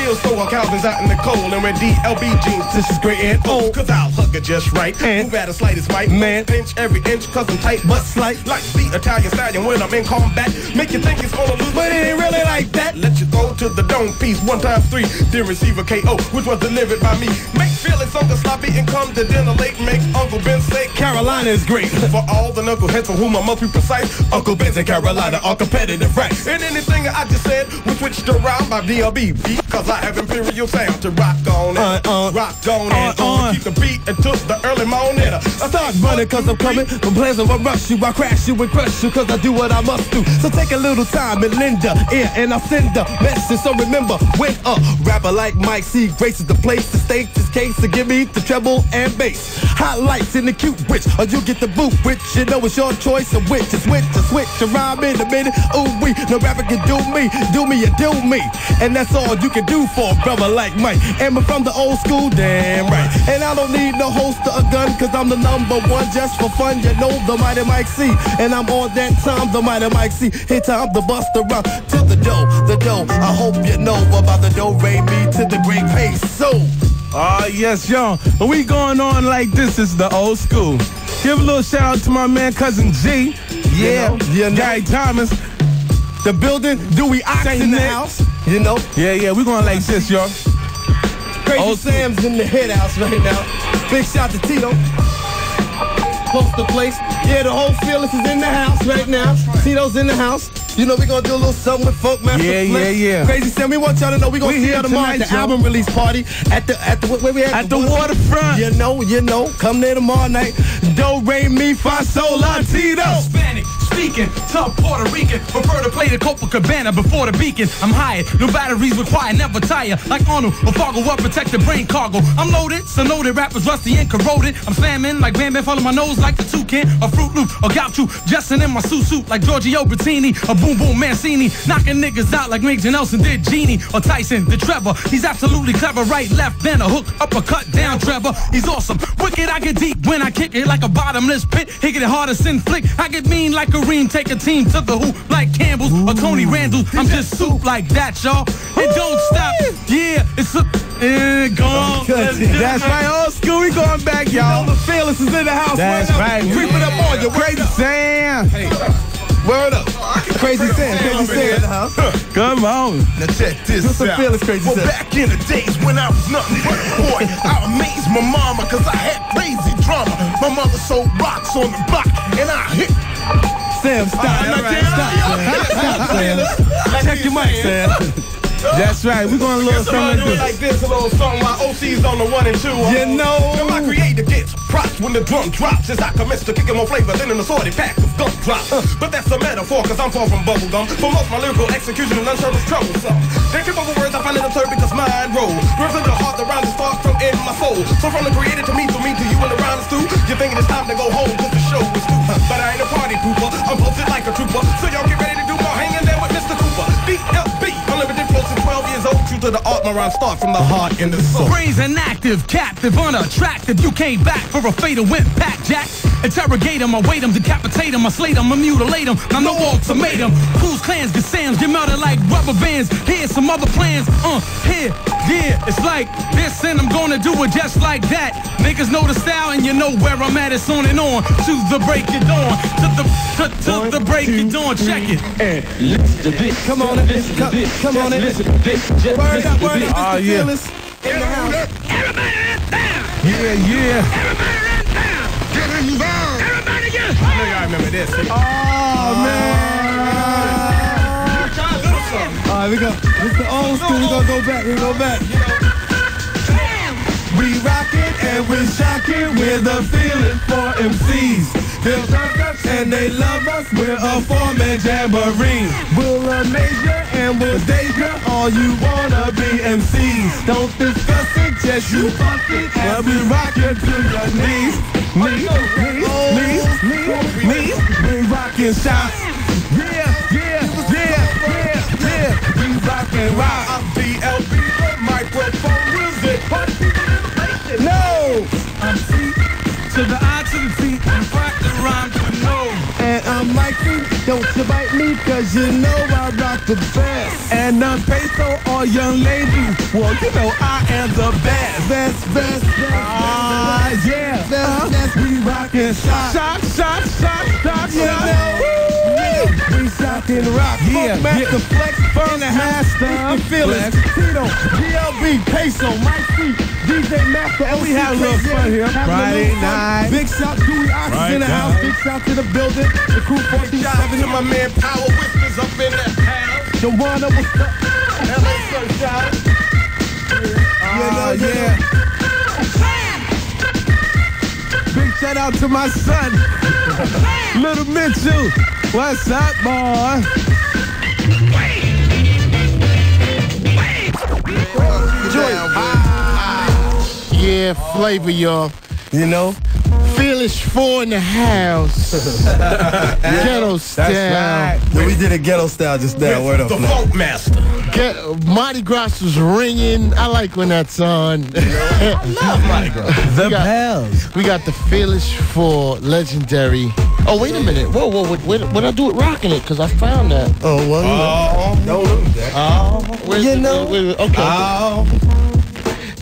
Shields so while Calvin's out in the cold. And wear DLB jeans, this is great and old. Cause I'll hug her just right. And Move at the slightest might. Man, pinch every inch, cause I'm tight, but slight. Like the Italian stallion when I'm in combat. Make you think it's gonna lose, but it ain't really like that. Let you throw to the dome piece one time three. Then receive a KO, which was delivered by me. Make feelings something sloppy and come to dinner late. Make Uncle Ben say Carolina is great. For all the knuckleheads for whom I must be precise, Uncle Ben's and Carolina are competitive, right? And anything I just said was switched around by DLB cause I have imperial sound to rock on and uh, uh, rock on and uh, on. Keep the beat until the early morning. I Start running cause I'm coming from plans of a rush you. I crash you and crush you cause I do what I must do. So take a little time and lend a ear and I'll send a message. So remember, when a rapper like Mike C graces the place to state this case to give me the treble and bass. Highlights in the cute witch or you get the boot which you know it's your choice of which is which to switch to rhyme in a minute. Ooh we, no rapper can do me, do me and do me. And that's all you can do for a brother like Mike. And we're from the old school, damn right. And I don't need no holster or gun cause I'm the number one just for fun. You know the mighty Mike C. And I'm on that time, the mighty Mike C. Hey time to bust around to the dough, the dough. I hope you know about the dough, Ray me to the great pace. So. Ah, yes, y'all. We going on like this is the old school. Give a little shout out to my man, cousin G. Yeah, you know. Gary Thomas. The building, Dewey Ox Saint in the Nick. house. You know, Yeah, yeah, we going like this, y'all. Crazy Old. Sam's in the head house right now. Big shout to Tito. Post the place. Yeah, the whole Fearless is in the house right now. Tito's in the house. You know, we gonna do a little something with Funk Master Yeah, Flex. yeah, yeah. Crazy Sam, we want y'all to know we gonna We see here y'all tomorrow at the y'all. album release party at the at the where we at? At the waterfront. You know, you know. Come there tomorrow night. Do re mi fa sol la Tito. Hispanic, speaking, tough Puerto Rican. Prefer to play the Copacabana before the beacon. I'm hired, no batteries required, never tire. Like Arnold or Fargo, what protect the brain cargo. I'm loaded, so know that rappers rusty and corroded. I'm slamming like Bam Bam, follow my nose like the toucan. A Fruit Loop, a Gaucho, Justin in my suit suit like Giorgio Bertini. A Boom Boom Mancini, knocking niggas out like Major Nelson did Genie. Or Tyson, the Trevor. He's absolutely clever, right, left, then a hook, uppercut, down Trevor. He's awesome, wicked, I get deep when I kick it like a bottomless pit. Hit it hard as sin flick. I get mean like Kareem, take a team to the hoop like Campbell's or Tony Randall. I'm just soup like that, y'all. It don't stop. Yeah, it's a. Gone. That's right, old school. We going back, y'all. The Fearless is in the house That's right right. Creeping up on you. Crazy up. Word up. Crazy Sam. Crazy Sam the. Come on. Now check this out. feelings, Crazy well, back in the days when I was nothing but a boy, I amazed my mama cause I had crazy drama. My My mother sold rocks on the block, and I hit. Sam, stop. All right, Stop, Sam. Stop, Sam. Check your mic, Sam. That's right. We're going a little Guess what I something like it like this. this, a little something while OC's on the one and two. You know. Now my creator gets props when the drum drops. As I commence to kicking more flavor than an assorted pack of gum drops. Uh. But that's a metaphor, cause I'm far from bubblegum. For most, my lyrical execution and unserved is troublesome. They trip over words I find it absurd because mine roll. Rhymes in the heart, the rhymes is far from in my soul. So from the creator to me, to me, to you and the rhymes too. You're thinking it's time to go home, cause the show is through. Uh. But I ain't a party pooper, I'm posted like a trooper. So y'all get ready 12 years old. True to the art, my rhymes start from the heart and the soul. Brains inactive, captive, unattractive. You came back for a fatal impact, Jack. Interrogate him, I wait him, decapitate him, I slate him, I mutilate him. Now no ultimatum. Whose clans get Sam's, get melted like rubber bands. Here's some other plans. Uh, here, yeah, it's like this, and I'm gonna do it just like that. Niggas know the style, and you know where I'm at. It's on and on to the break of dawn, to the to, to the break of dawn. Check it. And listen to this, Come on, in. Come, come on, in. Word up, word up, Oh, Mr. Ah, yeah. Fearless. In the house. Yeah, yeah. I know y'all remember this. Oh, man. All right, we go. This the old school. We gonna go back. We go back. We rockin' and we're shocking. We're the feeling for MCs. They'll love us and they love us. We're a four-man jamboree. We'll amaze you and we'll daze ya. All you wanna be MCs. Don't discuss it, just you fuck it. And we rockin' to your knees. Me, me, me, me, me. We shots. Yeah, yeah, yeah, yeah, yeah. We rockin' rock. I'm DLB, microphone wizard. No! I'm C to the I to the T, and rock the rhyme to no. And I'm Mikey, don't you bite me, cause you know I rock the best. And I'm Peso, all young ladies, well, you know I am the best. Best, best, best. Ah, yeah. Best, best, we rockin' shots. Shots, shots, shots, shots, shots. We shockin' rock. Yeah, Funk Master yeah. Flex, Funk Master, Fearless, Tito, GLB, Peso, Mike C, DJ Master, and we have a little fun here. Friday night. Big shout to Dewey Ox Right in the house. Big shout to the building. The crew Shout out 427 to my man Power Whispers up in the house. Joanna, what's up? LA Sunshine. You know, ah, yeah. Big shout out to my son, Little Mitchell. What's up, boy? Yeah, flavor, y'all. You know? Fearless four in the house. Ghetto style. Yeah, we did a ghetto style just now. Word up, The man. Funk Master. Get, Mardi Gras was ringing. I like when that's on. I love Mardi Gras. The bells. We got the Fearless for legendary. Oh, wait a minute. Whoa, whoa, wait, wait, what I do with rocking it? Because I found that. Oh, well, Oh, don't lose that. Oh, where's You the- know. wait, wait, okay. Oh.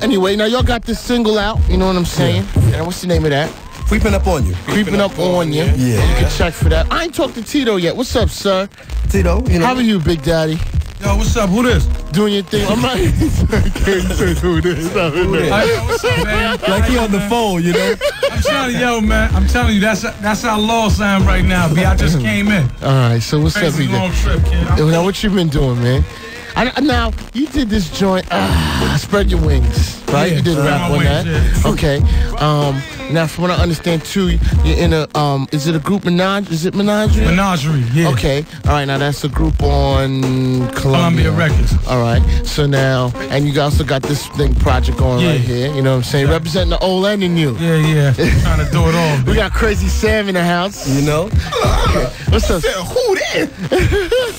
Anyway, now y'all got this single out. You know what I'm saying? And what's the name of that? Creeping up on you. Creeping up on you. Yeah. You can check for that. I ain't talked to Tito yet. What's up, sir? Tito, you know. How are you, Big Daddy? Yo, what's up? Who this? Doing your thing. I'm not. Can't say who this. I don't know. Hey, yo, what's up, man? Like he on the phone, you know? I'm telling you, yo, man. I'm telling you, that's that's how law sound right now. B, I just came in. All right. So what's up, Crazy Big long trip, kid. Now, what you been doing, man? I, I- now you did this joint. Uh, spread your wings, right? Yeah, you did rap on wings, that. yeah. Okay. Um, now, from what I understand too, you're in a um. Is it a group menage? Is it menagerie? Menagerie, yeah. Okay. All right. Now that's a group on Columbia. Columbia Records. All right. So now, and you also got this thing project going Yeah. right here. You know what I'm saying? Representing the old and the new. Yeah, yeah. Trying to do it all. We got Crazy Sam in the house. You know? What's up? Said, who that?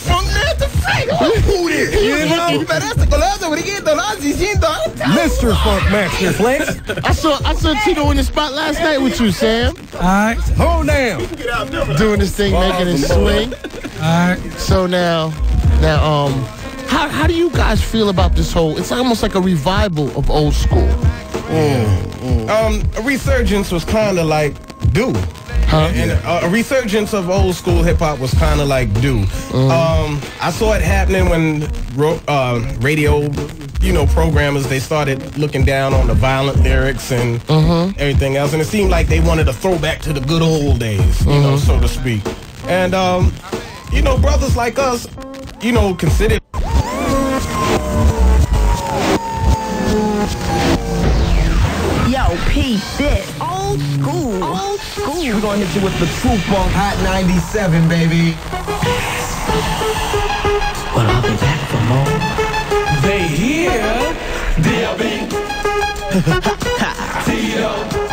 Mr. Funk Master Flex. I saw I saw Tito in the spot last night with you, Sam. All right, Hold down. Doing this thing, making it swing. all right. So now, now, um, how how do you guys feel about this whole? It's almost like a revival of old school. Um, a resurgence was kind of like due. Huh? And uh, a resurgence of old school hip hop was kind of like due. Um, I saw it happening when ro- uh, radio, you know, programmers, they started looking down on the violent lyrics and everything else. And it seemed like they wanted a throwback to the good old days, you know, so to speak. And, um, you know, brothers like us, you know, considered. Yo, peep this. Old school. Old school. We're gonna hit you with the truth Funk Hot 97, baby. Well, I'll be back for more. They here. DLB. Tito.